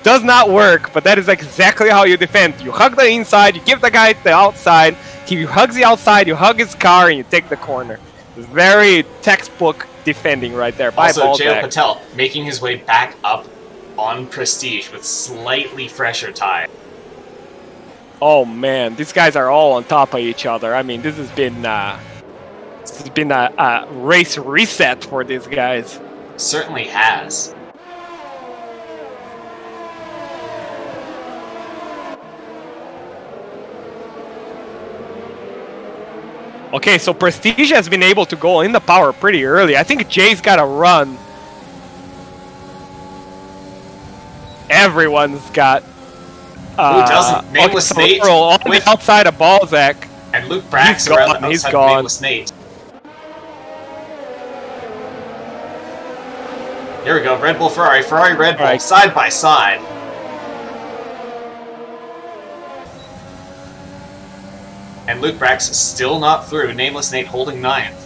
Does not work, but that is exactly how you defend. You hug the inside, you give the guy the outside. He hugs the outside, you hug his car, and you take the corner. Very textbook defending right there by Also, J.O. Patel making his way back up on Prestige with slightly fresher tires. Oh man, these guys are all on top of each other. I mean, this has been uh, this has been a, a race reset for these guys. Certainly has. Okay, so Prestige has been able to go in the power pretty early. I think Jay's got to run. Everyone's got. Uh, doesn't? Nameless okay, Nate Earl on the outside of Balzac. And Luke Bracks He's around gone, the he's outside gone. of Nameless Nate. Here we go, Red Bull Ferrari, Ferrari Red Bull, Alright. side by side. And Luke Bracks still not through, Nameless Nate holding ninth.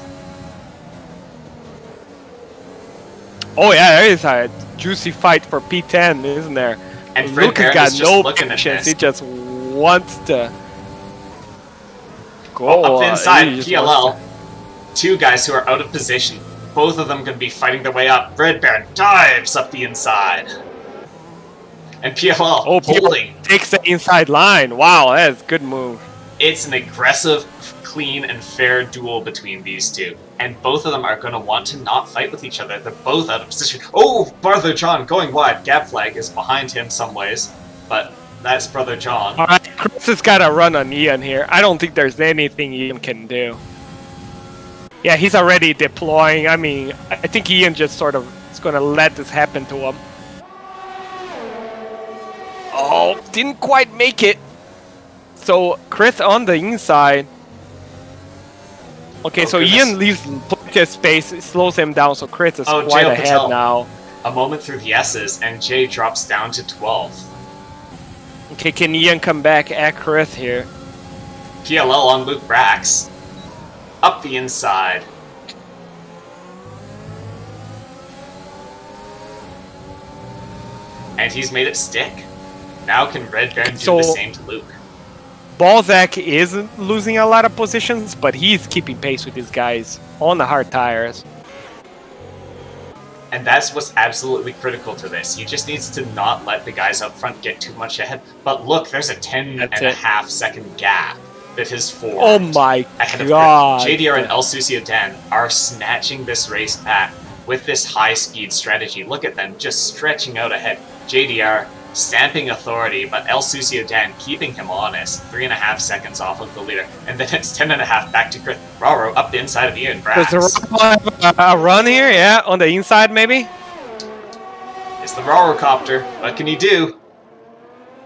Oh yeah, there is a juicy fight for P10, isn't there? And Fred Luke has got no looking at patience. this. He just wants to go Oh, up uh, inside, just PLL. Two guys who are out of position. Both of them going to be fighting their way up. Red Baron dives up the inside. And PLL Oh, holding. takes the inside line. Wow, that is good move. It's an aggressive, clean, and fair duel between these two. And both of them are going to want to not fight with each other. They're both out of position. Oh, Brother John going wide. Gap flag is behind him some ways. But that's Brother John. All right, Chris has got to run on Ian here. I don't think there's anything Ian can do. Yeah, he's already deploying. I mean, I think Ian just sort of is going to let this happen to him. Oh, didn't quite make it. So Chris on the inside. Okay, Oh, so goodness. Ian leaves plenty of space, it slows him down. So Chris is Oh, quite ahead now. A moment through the S's, and Jay drops down to 12. Okay, can Ian come back at Chris here? PLL on Luke Bracks. Up the inside. And he's made it stick. Now can Red Baron do So- the same to Luke? Balzac is losing a lot of positions, but he's keeping pace with these guys on the hard tires. And that's what's absolutely critical to this. He just needs to not let the guys up front get too much ahead. But look, there's a 10 That's and a half second gap that has formed. Oh my ahead god! Chris. JDR and El Sucio Dan are snatching this race back with this high speed strategy. Look at them just stretching out ahead. JDR stamping authority, but El Sucio Dan keeping him honest. Three and a half seconds off of the leader. And then it's ten and a half back to Chris. Roro up the inside of Ian Does the Bracks. Have a, a run here? Yeah, on the inside maybe. It's the Roro copter. What can he do?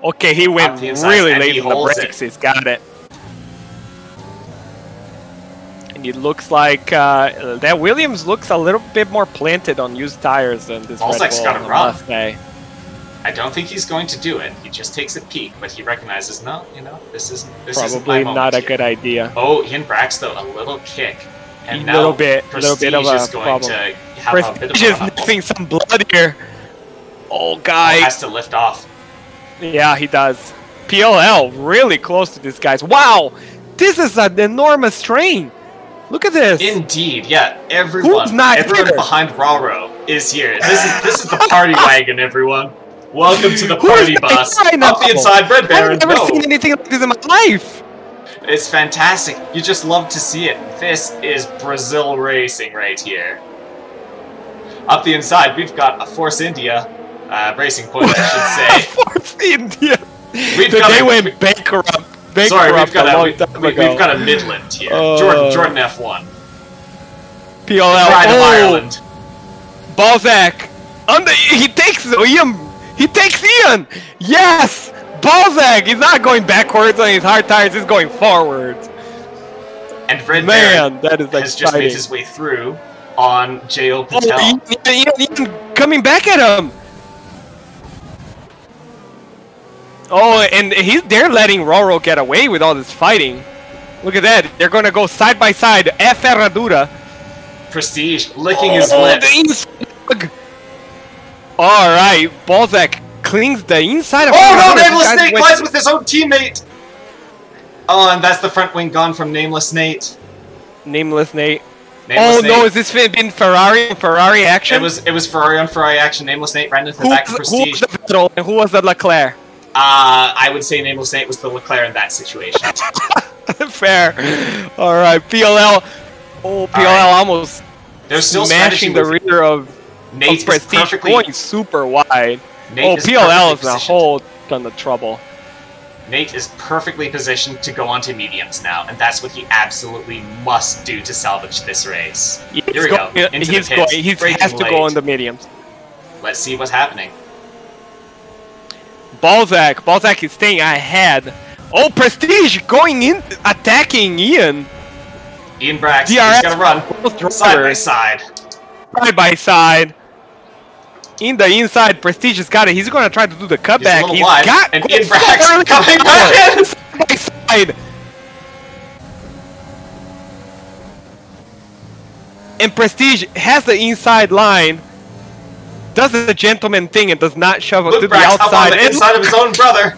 Okay, he went Up the inside, really late in the brakes. He's got it. And it looks like uh, that Williams looks a little bit more planted on used tires than this Red Balzac's Bull. gotta I run. Must say. I don't think he's going to do it. He just takes a peek, but he recognizes, no, you know, this isn't this isn't my Probably not a here." good idea. Oh, Ian Bracks though, a little kick, and A now little bit- little bit of a is going problem. to have a bit Prestige of is a run-up. some blood here. Oh, Oh, guy. has to lift off. Yeah, he does. PLL really close to these guys. Wow, this is an enormous strain. Look at this. Indeed, yeah. Everyone, Who's not everyone here? behind Roro is here. This is this is the party wagon, everyone. Welcome to the party bus. Up the inside, Red Baron. I've never no. seen anything like this in my life. It's fantastic. You just love to see it. This is Brazil racing right here. Up the inside, we've got a Force India uh, racing point, I should say. Force India. We've they got a- went bankrupt. Bankrupt Sorry, we've got a a, we, time we, have got a Midland here. Uh, Jordan, Jordan F1. PLL. Pride of oh, Ireland. Balzac. Under, he takes Ian. He takes Ian. Yes. Balzac. He's not going backwards on his hard tires. He's going forwards. And Red Baron Man, that is has just made his way through on J.O. Oh, Patel. Ian, Ian, Ian coming back at him. Oh, and he's they're letting Roro get away with all this fighting. Look at that. They're gonna go side by side. F Herradura. Prestige licking his Oh, lips. All right, Balzac clings the inside of. Oh no, Nameless Nate with- collides with his own teammate! Oh, and that's the front wing gone from Nameless Nate. Nameless Nate. Nameless oh Nate. no, is this been Ferrari Ferrari action? It was it was Ferrari on Ferrari action. Nameless Nate ran into the who, back of was, who was Prestige. the Vettel and who was the Leclerc? Uh, I would say Nameless Nate was the Leclerc in that situation. Fair. All right, PLL. Oh, PLL right. almost There's still smashing the rear of, Nate is Prestige, perfectly. going super wide. Nate oh, is PLL is a whole ton of trouble. Nate is perfectly positioned to go onto mediums now, and that's what he absolutely must do to salvage this race. He's Here we go. Into he's the pits. going. He has to late. go on the mediums. Let's see what's happening. Balzac. Balzac is staying ahead. Oh, Prestige going in, attacking Ian. Ian Bracks, he's gonna run side by side. side by side. In the inside, Prestige has got it. He's going to try to do the cutback. little He's wide, got and early. coming back in. Side side. And Prestige has the inside line. Does the gentleman thing and does not shove it to the Bracks up on outside. the inside of his own brother.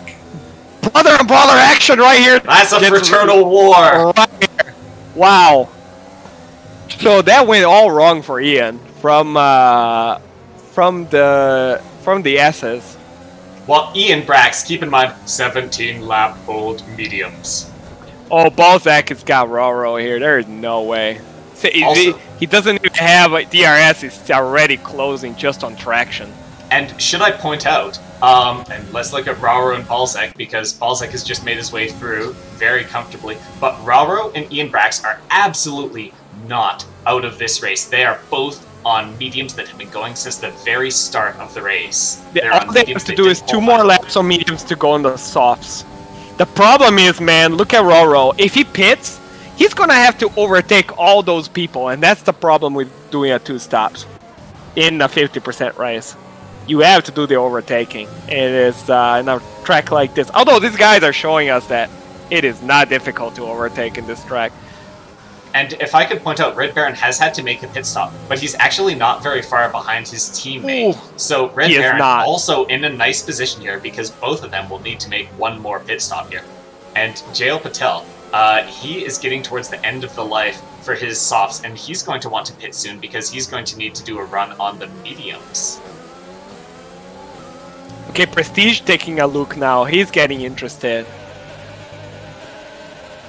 brother and brother action right here. That's a Gets- fraternal war. Right. Wow. So that went all wrong for Ian from uh, from the from the S's. Well, Ian Bracks, keep in mind, 17 lap old mediums. Oh, Balzac has got Roro here. There is no way. Also- he, he doesn't even have a DRS. It's already closing just on traction. And should I point out, um, and let's look at Roro and Balzac because Balzac has just made his way through very comfortably. But Roro and Ian Bracks are absolutely not out of this race. They are both on mediums that have been going since the very start of the race. The- They're all they have to do is two more laps on mediums to go on the softs. The problem is, man, look at Roro. If he pits, he's gonna have to overtake all those people, and that's the problem with doing a two stops in a 50% race. You have to do the overtaking. It is uh, in a track like this. Although these guys are showing us that it is not difficult to overtake in this track. And if I could point out, Red Baron has had to make a pit stop, but he's actually not very far behind his teammate. Ooh. so Red Baron not. also in a nice position here because both of them will need to make one more pit stop here. And J.O. Patel, uh, he is getting towards the end of the life for his softs, and he's going to want to pit soon because he's going to need to do a run on the mediums. Okay, Prestige taking a look now. He's getting interested.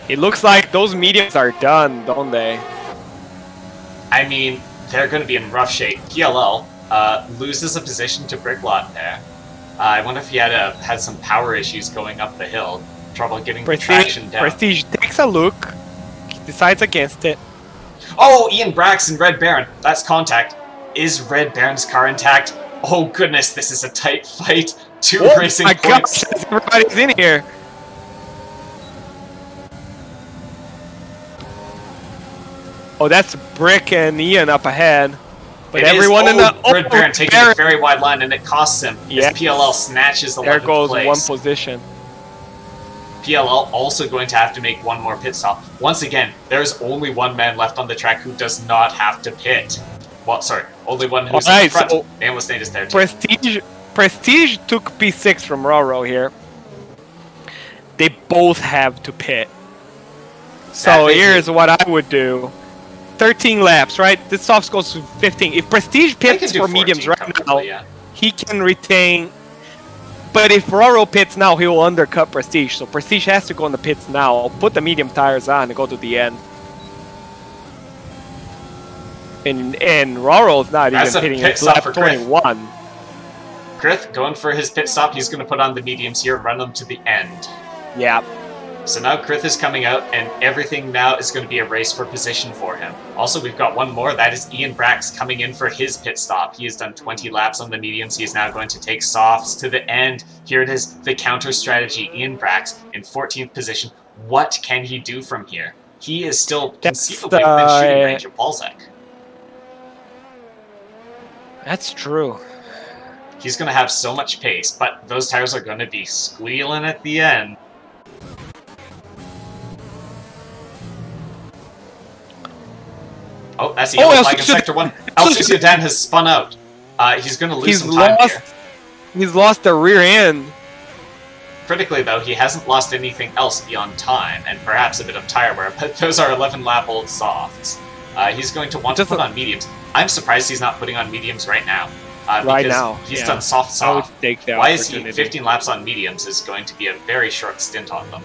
It looks like those mediums are done, don't they? I mean, they're going to be in rough shape. PLL uh, loses a position to Bricklot there. Uh, I wonder if he had a, had some power issues going up the hill, trouble getting the Prestige, traction down. Prestige takes a look, decides against it. Oh, Ian Bracks and Red Baron. That's contact. Is Red Baron's car intact? Oh goodness, this is a tight fight. Two Oh racing my points. gosh, everybody's in here. Oh, that's Brick and Ian up ahead. But It is- everyone in the oh, Red Baron taking Baron. a very wide line, and it costs him. Yeah. PLL snatches the There goes place. one position. PLL also going to have to make one more pit stop. Once again, there's only one man left on the track who does not have to pit. Well, sorry, only one who's in front. so- and is there too. Prestige, Prestige took P6 from Roro here. They both have to pit. So here's what I would do. 13 laps, right? This soft goes to 15. If Prestige pits for mediums 14 right now, yeah. he can retain. But if Roro pits now, he will undercut Prestige. So Prestige has to go in the pits now, put the medium tires on, and go to the end. And and Roro's not That's even hitting pit his stop lap for Krith. 21. Krith going for his pit stop. He's going to put on the mediums here, run them to the end. Yeah. So now Krith is coming out, and everything now is going to be a race for position for him. Also, we've got one more. That is Ian Bracks coming in for his pit stop. He has done 20 laps on the mediums. He is now going to take softs to the end. Here it is, the counter strategy. Ian Bracks in 14th position. What can he do from here? He is still That's conceivably the- within shooting range of Balzac. That's true. He's going to have so much pace, but those tires are going to be squealing at the end. Oh, that's the Oh, yellow flag in Sector 1. El El Sucio- Sucio Dan has spun out. Uh, he's going to lose He's some time lost. here. He's lost the rear end. Critically, though, he hasn't lost anything else beyond time, and perhaps a bit of tire wear, but those are 11 lap old softs. Uh, he's going to want to put on mediums. I'm surprised he's not putting on mediums right now. Uh, Right now, He's yeah. done soft soft. Why is he 15 laps on mediums is going to be a very short stint on them.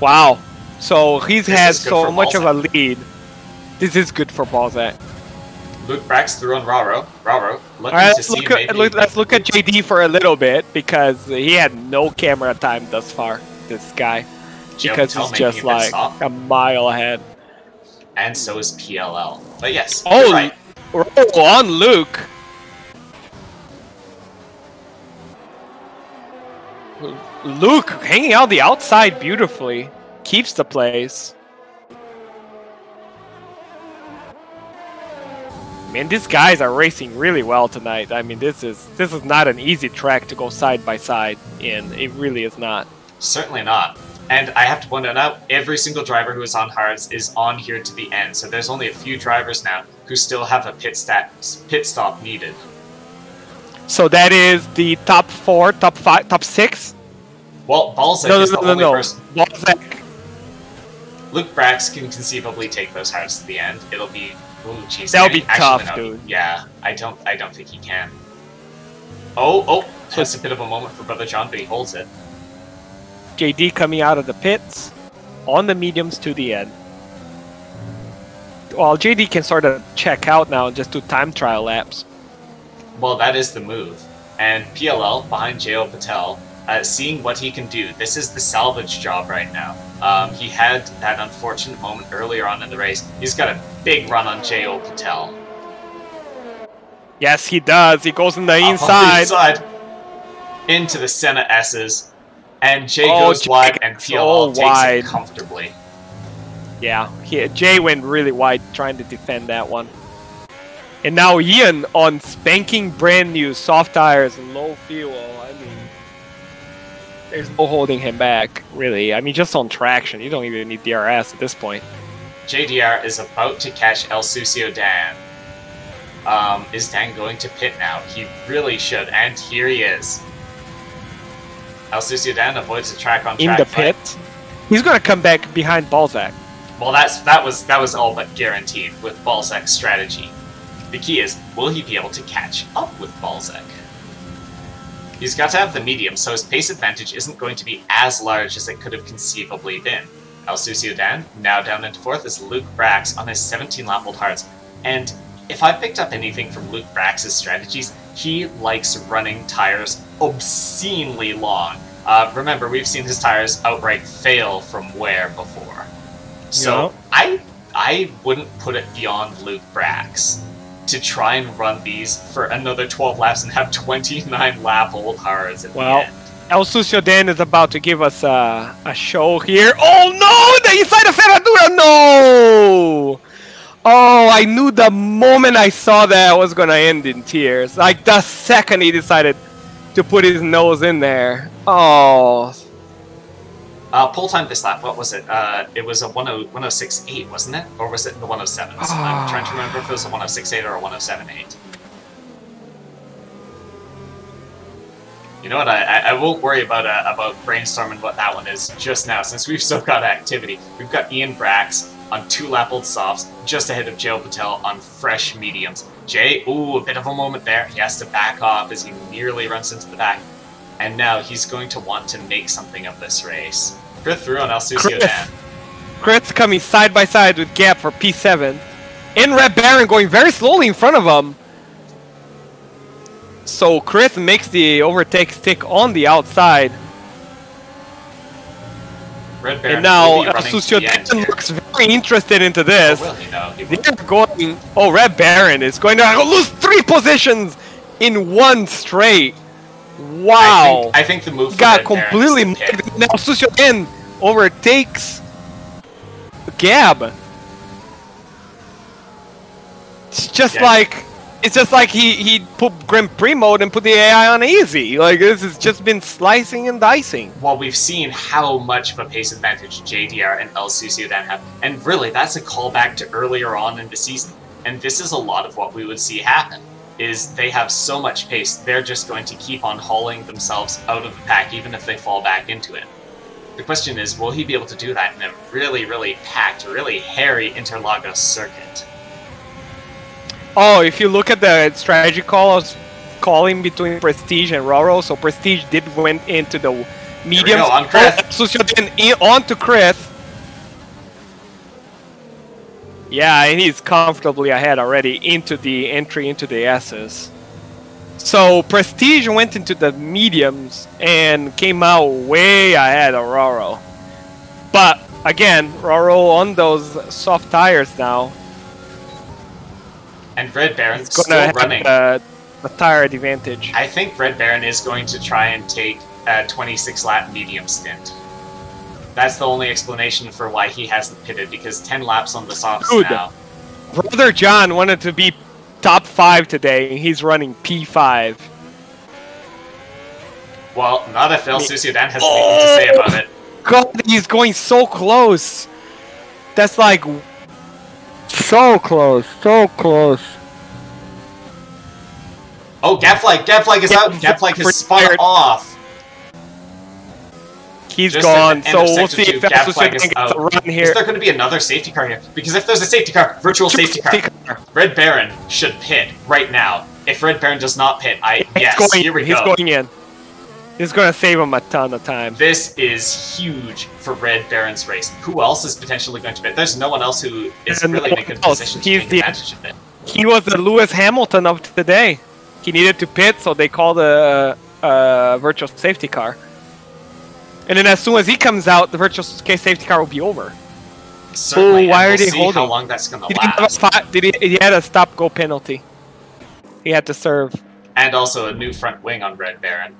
Wow. So he's This had so much of a lead. This is good for Balzac. Eh? Luke Bracks threw on Roro. Roro All right, let's look, at, maybe. let's look at JD for a little bit because he had no camera time thus far. This guy, Joe because he's just like a mile ahead. and so is PLL. But yes, Oh, right. Oh, on Luke. Luke hanging out the outside beautifully keeps the place. Man, these guys are racing really well tonight. I mean, this is this is not an easy track to go side by side in. It really is not. Certainly not. And I have to point it out, every single driver who is on hards is on here to the end. So there's only a few drivers now who still have a pit stat pit stop needed. So that is the top four, top five, top six. Well, Balzac No, no, is the no, no, only no. person. Balzac. Luke Bracks can conceivably take those hards to the end. It'll be ooh, jeez. That'll be actually, tough, no, dude. Yeah, I don't I don't think he can. Oh, oh, that's a bit of a moment for Brother John, but he holds it. JD coming out of the pits on the mediums to the end. Well, JD can sort of check out now and just do time trial laps. Well, that is the move. And PLL behind J.O. Patel, uh, seeing what he can do. This is the salvage job right now. Um, he had that unfortunate moment earlier on in the race. He's got a big run on J.O. Patel. Yes, he does. He goes in the Up on the inside. inside, into the Senna S's, and Jay Oh, goes Jay wide, and so takes wide. it comfortably. Yeah, he, Jay went really wide trying to defend that one. And now Ian on spanking brand new soft tires and low fuel. There's no holding him back, really. I mean, just on traction. You don't even need DRS at this point. JDR is about to catch El Sucio Dan. Um, is Dan going to pit now? He really should, and here he is. El Sucio Dan avoids the track on track. In the fight. pit. He's going to come back behind Balzac. Well, that's that was that was all but guaranteed with Balzac's strategy. The key is, will he be able to catch up with Balzac? He's got to have the medium, so his pace advantage isn't going to be as large as it could have conceivably been. El Sucio Dan, now down into fourth, is Luke Bracks on his 17 lap old hards. And if I picked up anything from Luke Bracks's strategies, he likes running tires obscenely long. Uh, remember, we've seen his tires outright fail from wear before. So Yeah. I I wouldn't put it beyond Luke Bracks. To try and run these for another 12 laps and have 29 lap old hards at Well, the end. El Sucio Dan is about to give us a, a show here. Oh no! The inside of Ferradura! No! Oh, I knew the moment I saw that I was gonna end in tears. Like the second he decided to put his nose in there. Oh, Uh, pull time this lap, what was it? Uh, it was a 10, 106.8, wasn't it? Or was it the 107s? I'm trying to remember if it was a 106.8 or a 107.8. You know what? I, I, I won't worry about uh, about brainstorming what that one is just now, since we've still got activity. We've got Ian Bracks on two lap old softs, just ahead of J.O. Patel on fresh mediums. Jay, ooh, a bit of a moment there. He has to back off as he nearly runs into the back. And now he's going to want to make something of this race. Chris through on El Sucio Chris. Dan. Chris coming side by side with Gap for P7. And Red Baron going very slowly in front of him. So Chris makes the overtake stick on the outside. Red Baron and now Sucio the end Dan here. looks very interested into Oh, this. will he? No, he won't. They're going. Oh, Red Baron is going to lose three positions in one straight. I Wow. think, I think the move got completely mugged. Now Sucio Dan overtakes Gab. It's just Yeah. like it's just like he he put Grand Prix mode and put the AI on easy. Like this has just been slicing and dicing. Well, we've seen how much of a pace advantage JDR and El Sucio Dan have, and really, that's a callback to earlier on in the season. And this is a lot of what we would see happen. Is they have so much pace, they're just going to keep on hauling themselves out of the pack, even if they fall back into it. The question is, will he be able to do that in a really, really packed, really hairy Interlagos circuit? Oh, if you look at the strategy call, I was calling between Prestige and Roro. So Prestige did went into the mediums. go, on Chris. Oh, Sucio then in, on to Chris. Yeah, and he's comfortably ahead already into the entry into the S's. So Prestige went into the mediums and came out way ahead of Roro. But again, Roro on those soft tires now. And Red Baron's still have running. a, a tire advantage. I think Red Baron is going to try and take a 26 lap medium stint. That's the only explanation for why he hasn't pitted, because 10 laps on the softs Dude. now. Brother John wanted to be top five today, and he's running P5. Well, not if El Sucio Dan has anything to say about it. God, he's going so close. That's like so close, so close. Oh, Gabflag! Gabflag is out! Gap- Gabflag has for spun off! He's Just gone. at So of we'll see if El Gap flag Sucio is gets out. a run Is here. there going to be another safety car here? Because if there's a safety car, virtual safety car, Red Baron should pit right now. If Red Baron does not pit, I He's yes, going. here we he's go. going in. He's gonna save him a ton of time. This is huge for Red Baron's race. Who else is potentially going to pit? There's no one else who is And really in a good else. position to He's take the- advantage of it. He was the Lewis Hamilton of today. He needed to pit, so they called a, a virtual safety car. And then as soon as he comes out, the virtual safety car will be over. Certainly, and why are we'll they see how holding? long that's going to He, didn't have a last. he, he had a stop go penalty. He had to serve. And also a new front wing on Red Baron.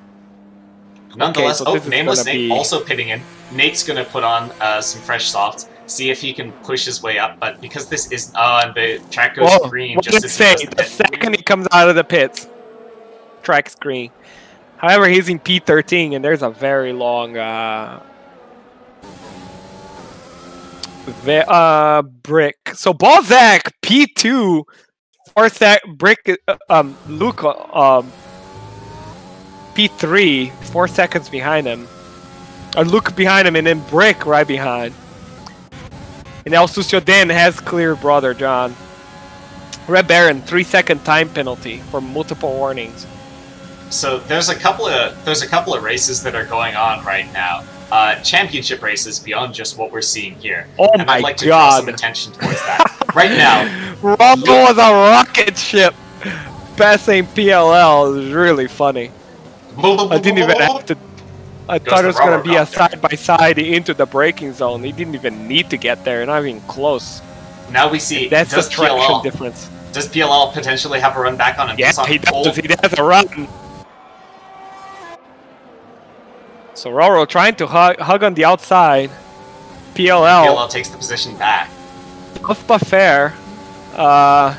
Nonetheless, so oh, Nameless gonna Nate be- also pitting in. Nate's going to put on uh, some fresh soft, see if he can push his way up, but because this is... Oh, and the track goes Whoa, green what just did say? The second he comes out of the pits, track screen. However, he's in P13, and there's a very long uh, ve- uh, brick. So Balzac P2, four sec brick. uh, Um, Luke um, P3, four seconds behind him. Or Luke behind him, and then Brick right behind. And El Sucio Dan has clear brother John. Red Baron, three second time penalty for multiple warnings. So there's a couple of there's a couple of races that are going on right now. Uh, championship races beyond just what we're seeing here. Oh and my I'd like to draw some god. attention towards that. right now, Rumble was a rocket ship passing PLL. is really funny. I didn't even have to. I Goes thought it was gonna be a side by side into the braking zone. He didn't even need to get there, not even close. Now we see That's the traction PLL difference. Does PLL potentially have a run back on him? Yeah, he does. He has a run. So Roro trying to hug, hug on the outside. PLL, PLL takes the position back. tough but fair. Uh,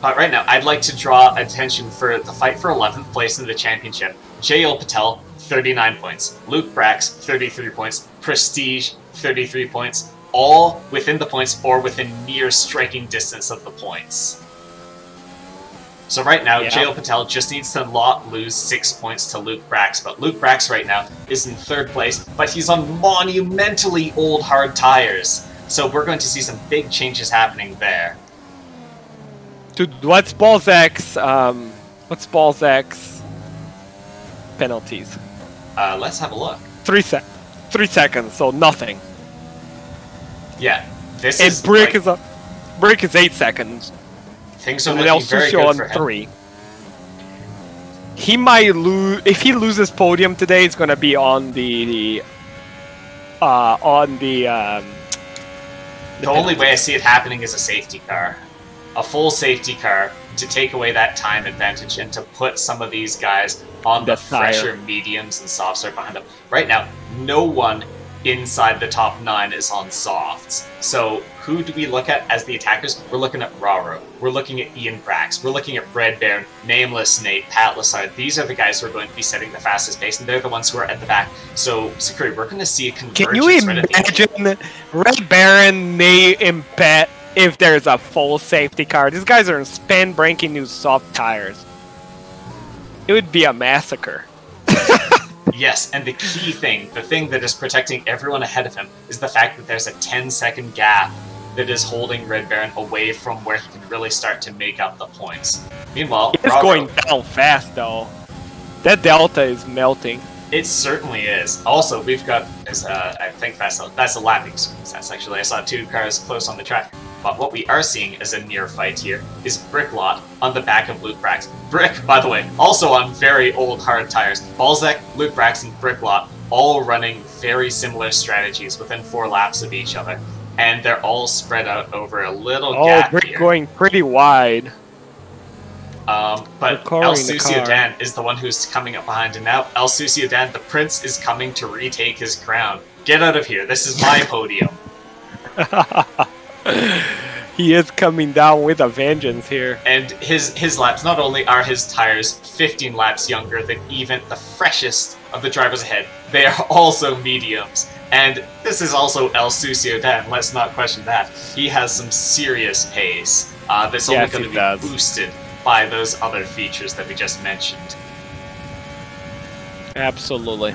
But right now, I'd like to draw attention for the fight for 11th place in the championship. J.O. Patel, 39 points. Luke Bracks, 33 points. Prestige, 33 points. All within the points or within near striking distance of the points. So right now, Yeah. J.O. Patel just needs to not lose six points to Luke Bracks. But Luke Bracks right now is in third place, but he's on monumentally old hard tires. So we're going to see some big changes happening there. Dude, what's Balzac's um what's Balzac's penalties? Uh, let's have a look. Three sec three seconds, so nothing. Yeah, this And is Brick like, is a Brick is eight seconds. Things are And El very Sucio good on three. He might lose if he loses podium today. It's gonna be on the the uh on the um. The only way I see it happening is a safety car, a full safety car to take away that time advantage and to put some of these guys on the The fresher mediums and softs are behind them. Right now, no one inside the top nine is on softs. So who do we look at as the attackers? We're looking at Roro. We're looking at Ian Bracks. We're looking at Red Baron, Nameless Nate, Pat Lassard. These are the guys who are going to be setting the fastest pace, and they're the ones who are at the back. So, Security, we're going to see a convergence Can you right imagine Red Baron, Nate, and Pat if there's a full safety car? These guys are in spin breaking new soft tires. It would be a massacre. Yes, and the key thing, the thing that is protecting everyone ahead of him, is the fact that there's a 10 second gap that is holding Red Baron away from where he can really start to make up the points. Meanwhile, It's going down fast though. That delta is melting. it certainly is. Also, we've got, is, uh, I think that's a, that's a lapping success actually. I saw two cars close on the track. But what we are seeing as a near fight here is Bricklot on the back of Luke Bracks. Brick, by the way, also on very old hard tires. Balzac, Luke Bracks, and Bricklot all running very similar strategies within four laps of each other. And they're all spread out over a little Oh, gap Brick here. going pretty wide. Um, but Recalling El the Sucio. Dan is the one who's coming up behind, and now El Sucio Dan, the prince, is coming to retake his crown. Get out of here! This is my podium. he is coming down with a vengeance here. And his his laps not only are his tires 15 laps younger than even the freshest of the drivers ahead, they are also mediums. And this is also El Sucio Dan. Let's not question that. He has some serious pace. Uh, that's only Yes, going to be boosted by those other features that we just mentioned. Absolutely.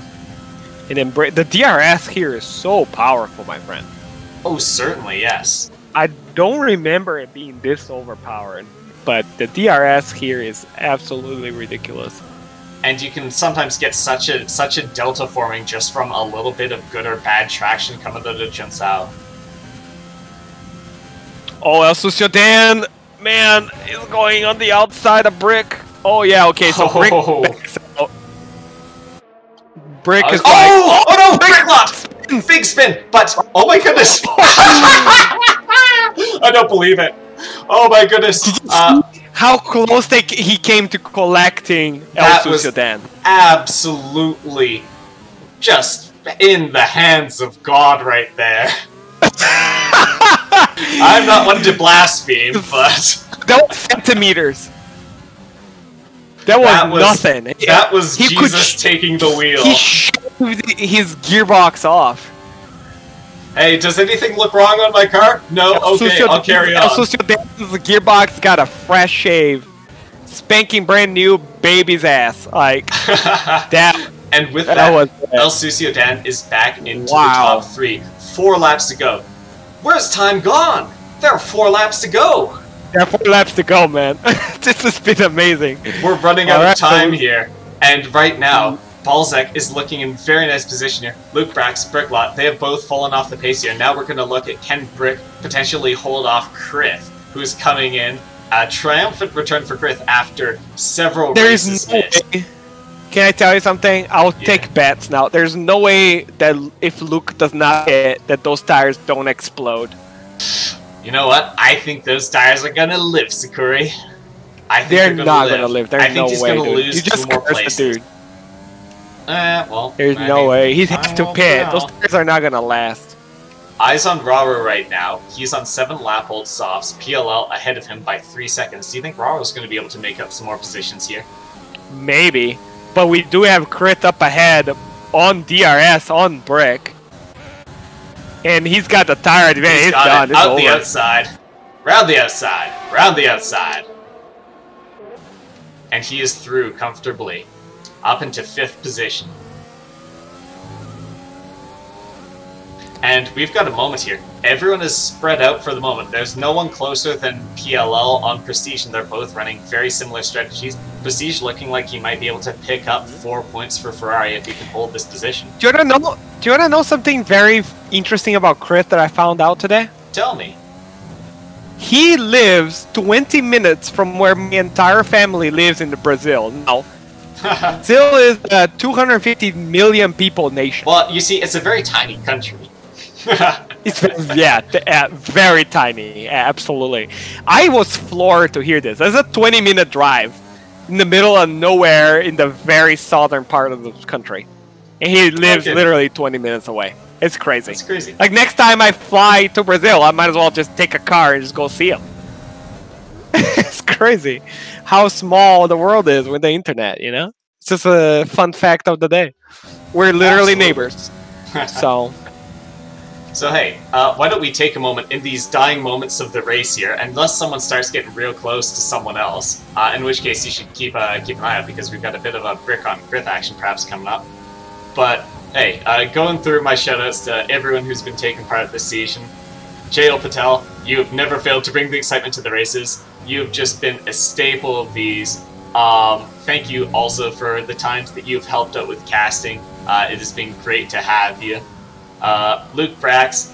And then the DRS here is so powerful, my friend. Oh, certainly, yes. I don't remember it being this overpowered, but the DRS here is absolutely ridiculous. and you can sometimes get such a such a delta forming just from a little bit of good or bad traction coming out of Junção. Oh, El Sucio Dan, man, is going on the outside of Brick. Oh yeah, okay, so Brick Oh. backs out. Brick is was- like, oh, oh no, big lot, big spin, but oh my goodness, I don't believe it. Oh my goodness, uh, how close they, he came to collecting El Sucio Dan. absolutely just in the hands of God right there. I'm not one to blaspheme, but That was centimeters. That was, that was nothing. That was He could Jesus sh- taking the wheel. He shoved his gearbox off. Hey, does anything look wrong on my car? No? Okay, I'll carry El on. Dan's gearbox got a fresh shave. Spanking brand new baby's ass. Like, that, and with that, that, was. El Sucio Dan is back into Wow. the top three. Four laps to go. Where's time gone? There are four laps to go. There are four laps to go, man. this has been amazing. We're running out right, of time so- here. And right now, Balzac is looking in very nice position here. Luke Bracks, Bricklot, they have both fallen off the pace here. Now we're going to look at can Brick potentially hold off Krith, who's coming in. A triumphant return for Krith after several There races is no. Can I tell you something? I'll Yeah. take bets now. There's no way that if Luke does not hit, that those tires don't explode. You know what? I think those tires are gonna live, Sakuri. I think They're, gonna not gonna live. There's I think no he's way, gonna dude. lose You just two more places. dude. Eh, well, There's I no mean, way. He has to pit. Those tires are not gonna last. Eyes on Roro right now. He's on seven lap old softs. PLL ahead of him by three seconds. Do you think Roro's going to be able to make up some more positions here? Maybe. But we do have Krith up ahead on DRS on Brick. And he's got the tire advantage. He's got done. it. It's Out the outside. Round the outside. Round the outside. And he is through comfortably. Up into fifth position. And we've got a moment here. Everyone is spread out for the moment. There's no one closer than PLL on Prestige, and they're both running very similar strategies. Prestige looking like he might be able to pick up four points for Ferrari if he can hold this position. Do you wanna know? Do you wanna know something very interesting about Krith that I found out today? Tell me. He lives 20 minutes from where my entire family lives in Brazil. Now, Brazil is a 250 million people nation. well, you see, it's a very tiny country. It's yeah, uh, very tiny. Absolutely. I was floored to hear this. It's a 20 minute drive in the middle of nowhere in the very southern part of the country. And he lives Okay. literally 20 minutes away. It's crazy. It's crazy. Like next time I fly to Brazil, I might as well just take a car and just go see him. it's crazy how small the world is with the internet, you know? It's just a fun fact of the day. We're literally Absolutely. neighbors. So, So hey, uh, why don't we take a moment in these dying moments of the race here, unless someone starts getting real close to someone else, uh, in which case you should keep uh, keep an eye out because we've got a bit of a brick on Krith action perhaps coming up. But hey, uh, going through my shoutouts to everyone who's been taking part of this season. J.O. Patel, you have never failed to bring the excitement to the races. You've just been a staple of these. Um, thank you also for the times that you've helped out with casting. Uh, it has been great to have you. Uh, Luke Bracks,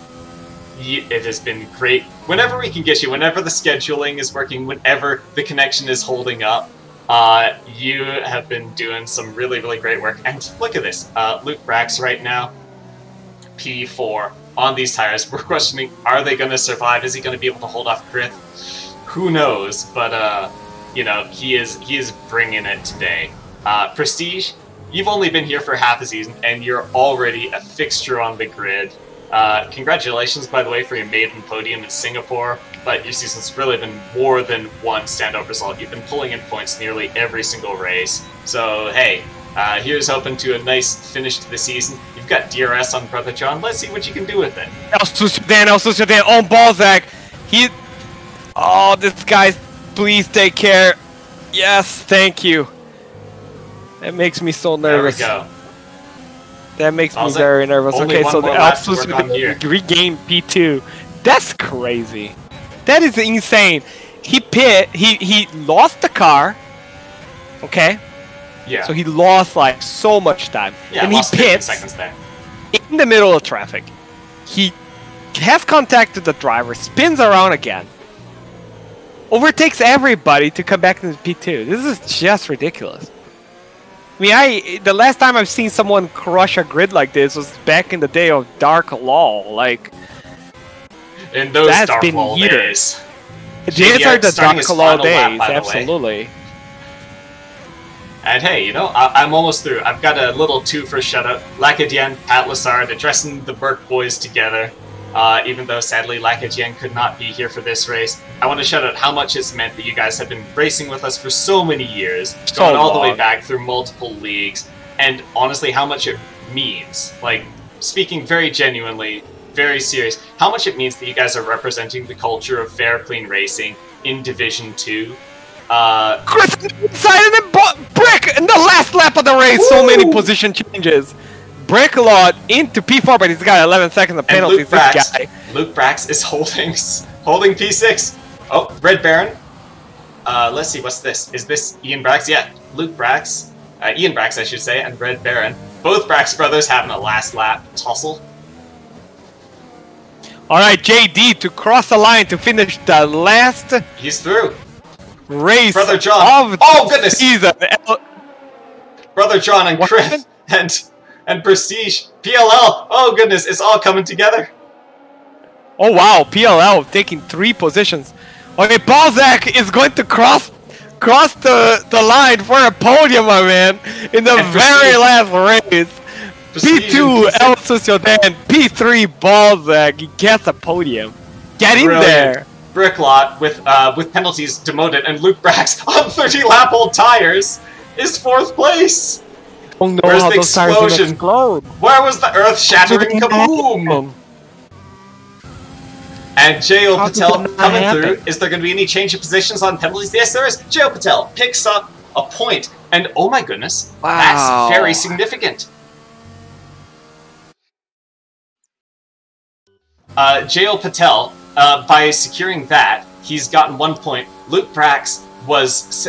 y- it has been great. Whenever we can get you, whenever the scheduling is working, whenever the connection is holding up, uh, you have been doing some really, really great work. And look at this, uh, Luke Bracks right now, P4 on these tires. We're questioning: Are they going to survive? Is he going to be able to hold off Krith? Who knows? But uh, you know, he is he is bringing it today. Uh, Prestige, you've only been here for half a season, and you're already a fixture on the grid. Uh, congratulations, by the way, for your maiden podium in Singapore. But your season's really been more than one standout result. You've been pulling in points nearly every single race. So hey, uh, here's hoping to a nice finish to the season. You've got DRS on Brother John. Let's see what you can do with it. El Sudan, El Sudan on Balzac. He. Oh, this guy. Please take care. Yes, thank you. That makes me so nervous. There we go. That makes me very nervous. okay, so the more El lap to work on Sudan here. regained P2. That's crazy. That is insane. He pit. He he lost the car. Okay, Yeah. so he lost like so much time, yeah, and he lost 15 pits. seconds there. in the middle of traffic. He has contact with the driver, spins around again, overtakes everybody to come back to the P2. This is just ridiculous. I mean, I the last time I've seen someone crush a grid like this was back in the day of Dark Law. Like In those That's dark been wall years. days. these are the Dark Law lap, days. way. Absolutely. And hey, you know, I- I'm almost through. I've got a little two for shout out. Lacadian, Pat Lassard, addressing the Burke boys together. Uh, even though sadly Lacadian could not be here for this race, I want to shout out how much it's meant that you guys have been racing with us for so many years, So going all the way back through multiple leagues, and honestly, how much it means. Like, speaking very genuinely, very serious, how much it means that you guys are representing the culture of fair, clean racing in Division 2. Uh, Chris inside and then Brick in the last lap of the race. So many position changes. Lot into P4, but he's got 11 seconds of penalties. Luke This Bracks, guy. Luke Bracks is holding holding P6. Oh, Red Baron. Uh, let's see, what's this? Is this Ian Bracks? Yeah, Luke Bracks, uh, Ian Bracks, I should say, and Red Baron. Both Bracks brothers having a last lap tussle. All right, JD to cross the line to finish the last He's through. race Brother John. of Oh, the goodness. season. Brother John and What Chris and and Prestige PLL. Oh goodness, it's all coming together. Oh wow, PLL taking three positions. Okay, Balzac is going to cross cross the, the line for a podium, my man, in the And very Prestige- last race. Prestige P2 and El Sociedad, P3 Balzac. He gets a podium. Get in Brilliant. there. Bricklot with uh, with penalties demoted, and Luke Bracks on 30 lap old tires is fourth place. Don't know Where's how the those tires explosion? explode. Where was the earth shattering kaboom? And J.O. How Patel coming happen? through. Is there going to be any change of positions on penalties? Yes, there is. J.O. Patel picks up a point, and oh my goodness, Wow. that's very significant. Uh, J.O. Patel, uh, by securing that, he's gotten one point. Luke Bracks was.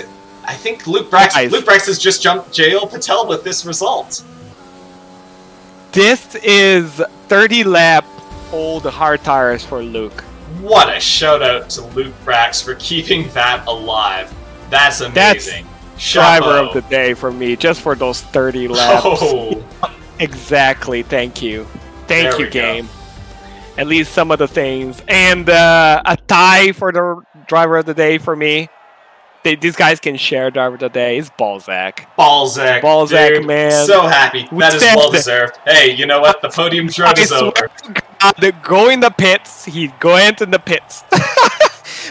I think Luke Bracks. Guys. Luke Bracks has just jumped J.O. Patel with this result. This is 30 lap old hard tires for Luke. What a shout out to Luke Bracks for keeping that alive. That's That's amazing. Driver of the day for me, just for those 30 laps. Oh, Exactly. Thank you. Thank There you, we go. game. At least some of the things. And uh, a tie for the driver of the day for me. They, these guys can share driver of the day. It's Balzac. Balzac. Balzac, dude. man. So happy. We that is well deserved. Hey, you know what? The podium I is over. to God, go in the pits. He went in the pits.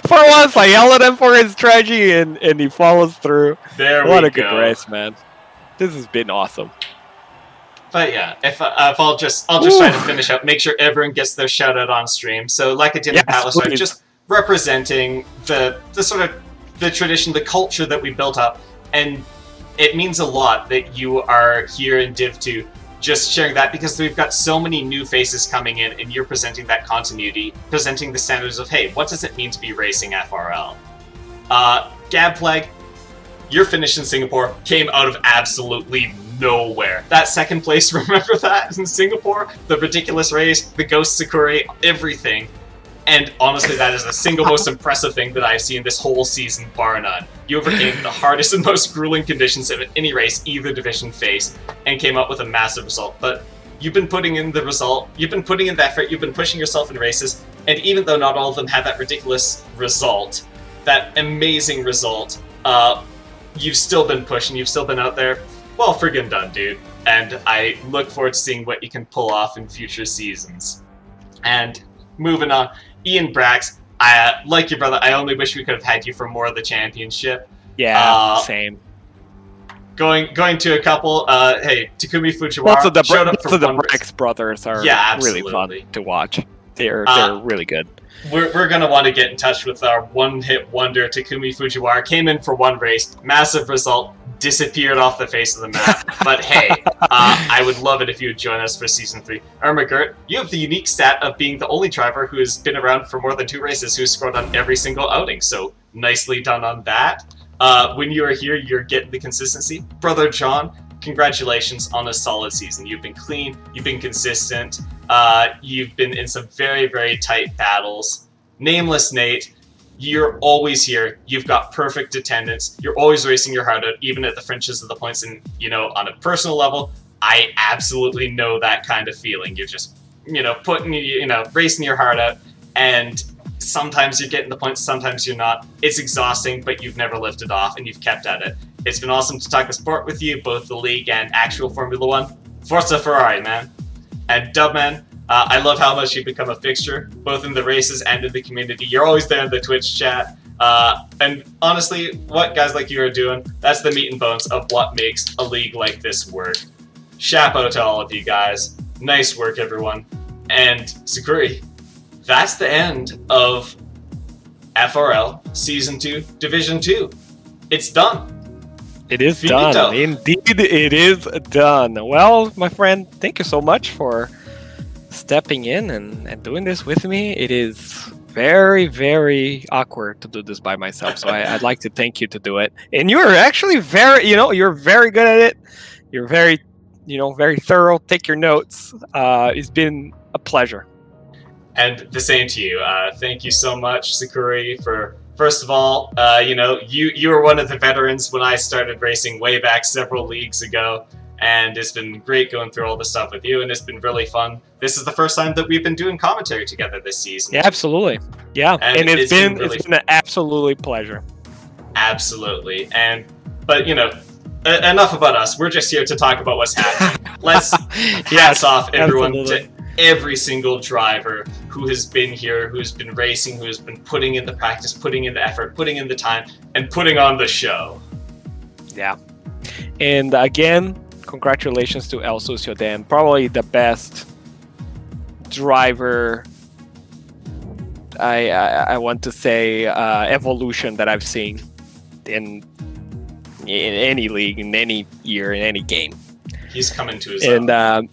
for once, I yell at him for his strategy, and, and he follows through. There what we a good race, man. This has been awesome. But yeah, if, uh, if I'll just I'll just try to finish up, make sure everyone gets their shout out on stream. So like I did in Yes, Palace, I'm just representing the the sort of the tradition, the culture that we built up, and it means a lot that you are here in Div 2 just sharing that because we've got so many new faces coming in and you're presenting that continuity, presenting the standards of hey, what does it mean to be racing FRL? Uh Gabflag, your finish in Singapore came out of absolutely nowhere. That second place, remember that in Singapore? The ridiculous race, the Ghost Sakura, everything. And honestly, that is the single most impressive thing that I've seen this whole season, bar none. You overcame the hardest and most grueling conditions of any race either division faced, and came up with a massive result. But you've been putting in the result, you've been putting in the effort, you've been pushing yourself in races, and even though not all of them had that ridiculous result, that amazing result, uh, you've still been pushing, you've still been out there. Well, friggin' done, dude. And I look forward to seeing what you can pull off in future seasons. And moving on, Ian Bracks, I, uh, like your brother, I only wish we could have had you for more of the championship. Yeah, Uh, same. Going going to a couple, uh, hey, Takumi Fujiwara Also, the, showed up for the. Bracks brothers are Yeah, really fun to watch. They're Uh, they're really good. we're, we're going to want to get in touch with our one hit wonder, Takumi Fujiwara. Came in for one race, massive result, disappeared off the face of the map. but hey, uh, I would love it if you would join us for season three. Irma Gert, you have the unique stat of being the only driver who has been around for more than two races who's scored on every single outing. So nicely done on that. Uh, when you are here, you're getting the consistency. Brother John, congratulations on a solid season. You've been clean, you've been consistent, uh, you've been in some very, very tight battles. Nameless Nate, you're always here. You've got perfect attendance. You're always racing your heart out, even at the fringes of the points. And, you know, on a personal level, I absolutely know that kind of feeling. You're just, you know, putting, you know, racing your heart out. And sometimes you're getting the points, sometimes you're not. It's exhausting, but you've never lifted off and you've kept at it. It's been awesome to talk the sport with you, both the league and actual Formula One. Forza Ferrari, man. And Dubman, uh, I love how much you've become a fixture, both in the races and in the community. You're always there in the Twitch chat. Uh, and honestly, what guys like you are doing, that's the meat and bones of what makes a league like this work. Chapeau to all of you guys. Nice work, everyone. And Sakuri, that's the end of FRL Season 2, Division 2. It's done. It is Finito. done. Indeed, it is done. Well, my friend, thank you so much for stepping in and, and doing this with me. It is very, very awkward to do this by myself. So I, I'd like to thank you to do it. And you're actually very, you know, you're very good at it. You're very, you know, very thorough. Take your notes. Uh, it's been a pleasure. And the same to you. Uh, thank you so much, Sakuri, for first of all, uh, you know, you you were one of the veterans when I started racing way back several leagues ago, and it's been great going through all this stuff with you, and it's been really fun. This is the first time that we've been doing commentary together this season. Yeah, absolutely. Yeah, And and, it's it's been been really it's been an absolutely pleasure. Absolutely. And but you know, enough about us. We're just here to talk about what's happening. Let's hats Yes, off everyone absolutely. to every single driver who has been here, who's been racing, who has been putting in the practice, putting in the effort, putting in the time, and putting on the show. Yeah. And again, congratulations to El Sucio Dan, probably the best driver. I I, I want to say uh, evolution that I've seen in in any league, in any year, in any game. He's coming to his and own. um,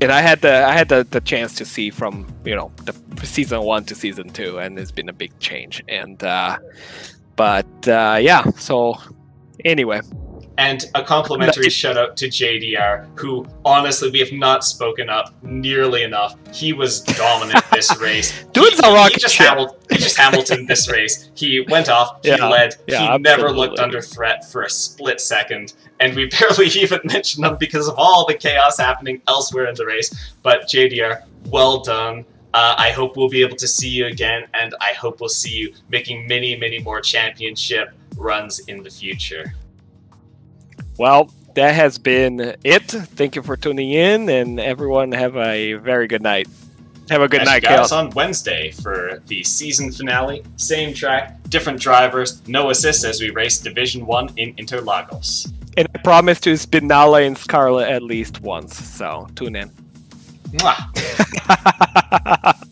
and I had the I had the, the chance to see from you know the season one to season two, and it's been a big change. And uh, but uh, yeah, so anyway, And a complimentary shout out to JDR, who honestly we have not spoken up nearly enough. He was dominant this race. Dude's a rocket he just. Hamil- he just Hamilton this race. He went off. He Yeah, led. yeah, he never looked under threat for a split second, and we barely even mentioned him because of all the chaos happening elsewhere in the race. But JDR, well done. Uh, I hope we'll be able to see you again, and I hope we'll see you making many, many more championship runs in the future. Well, that has been it. Thank you for tuning in, and everyone have a very good night. Have a good night, guys on Wednesday for the season finale. Same track, different drivers, no assists as we race Division One in Interlagos. And I promise to Spinala and Scarlet at least once. So tune in. Mwah.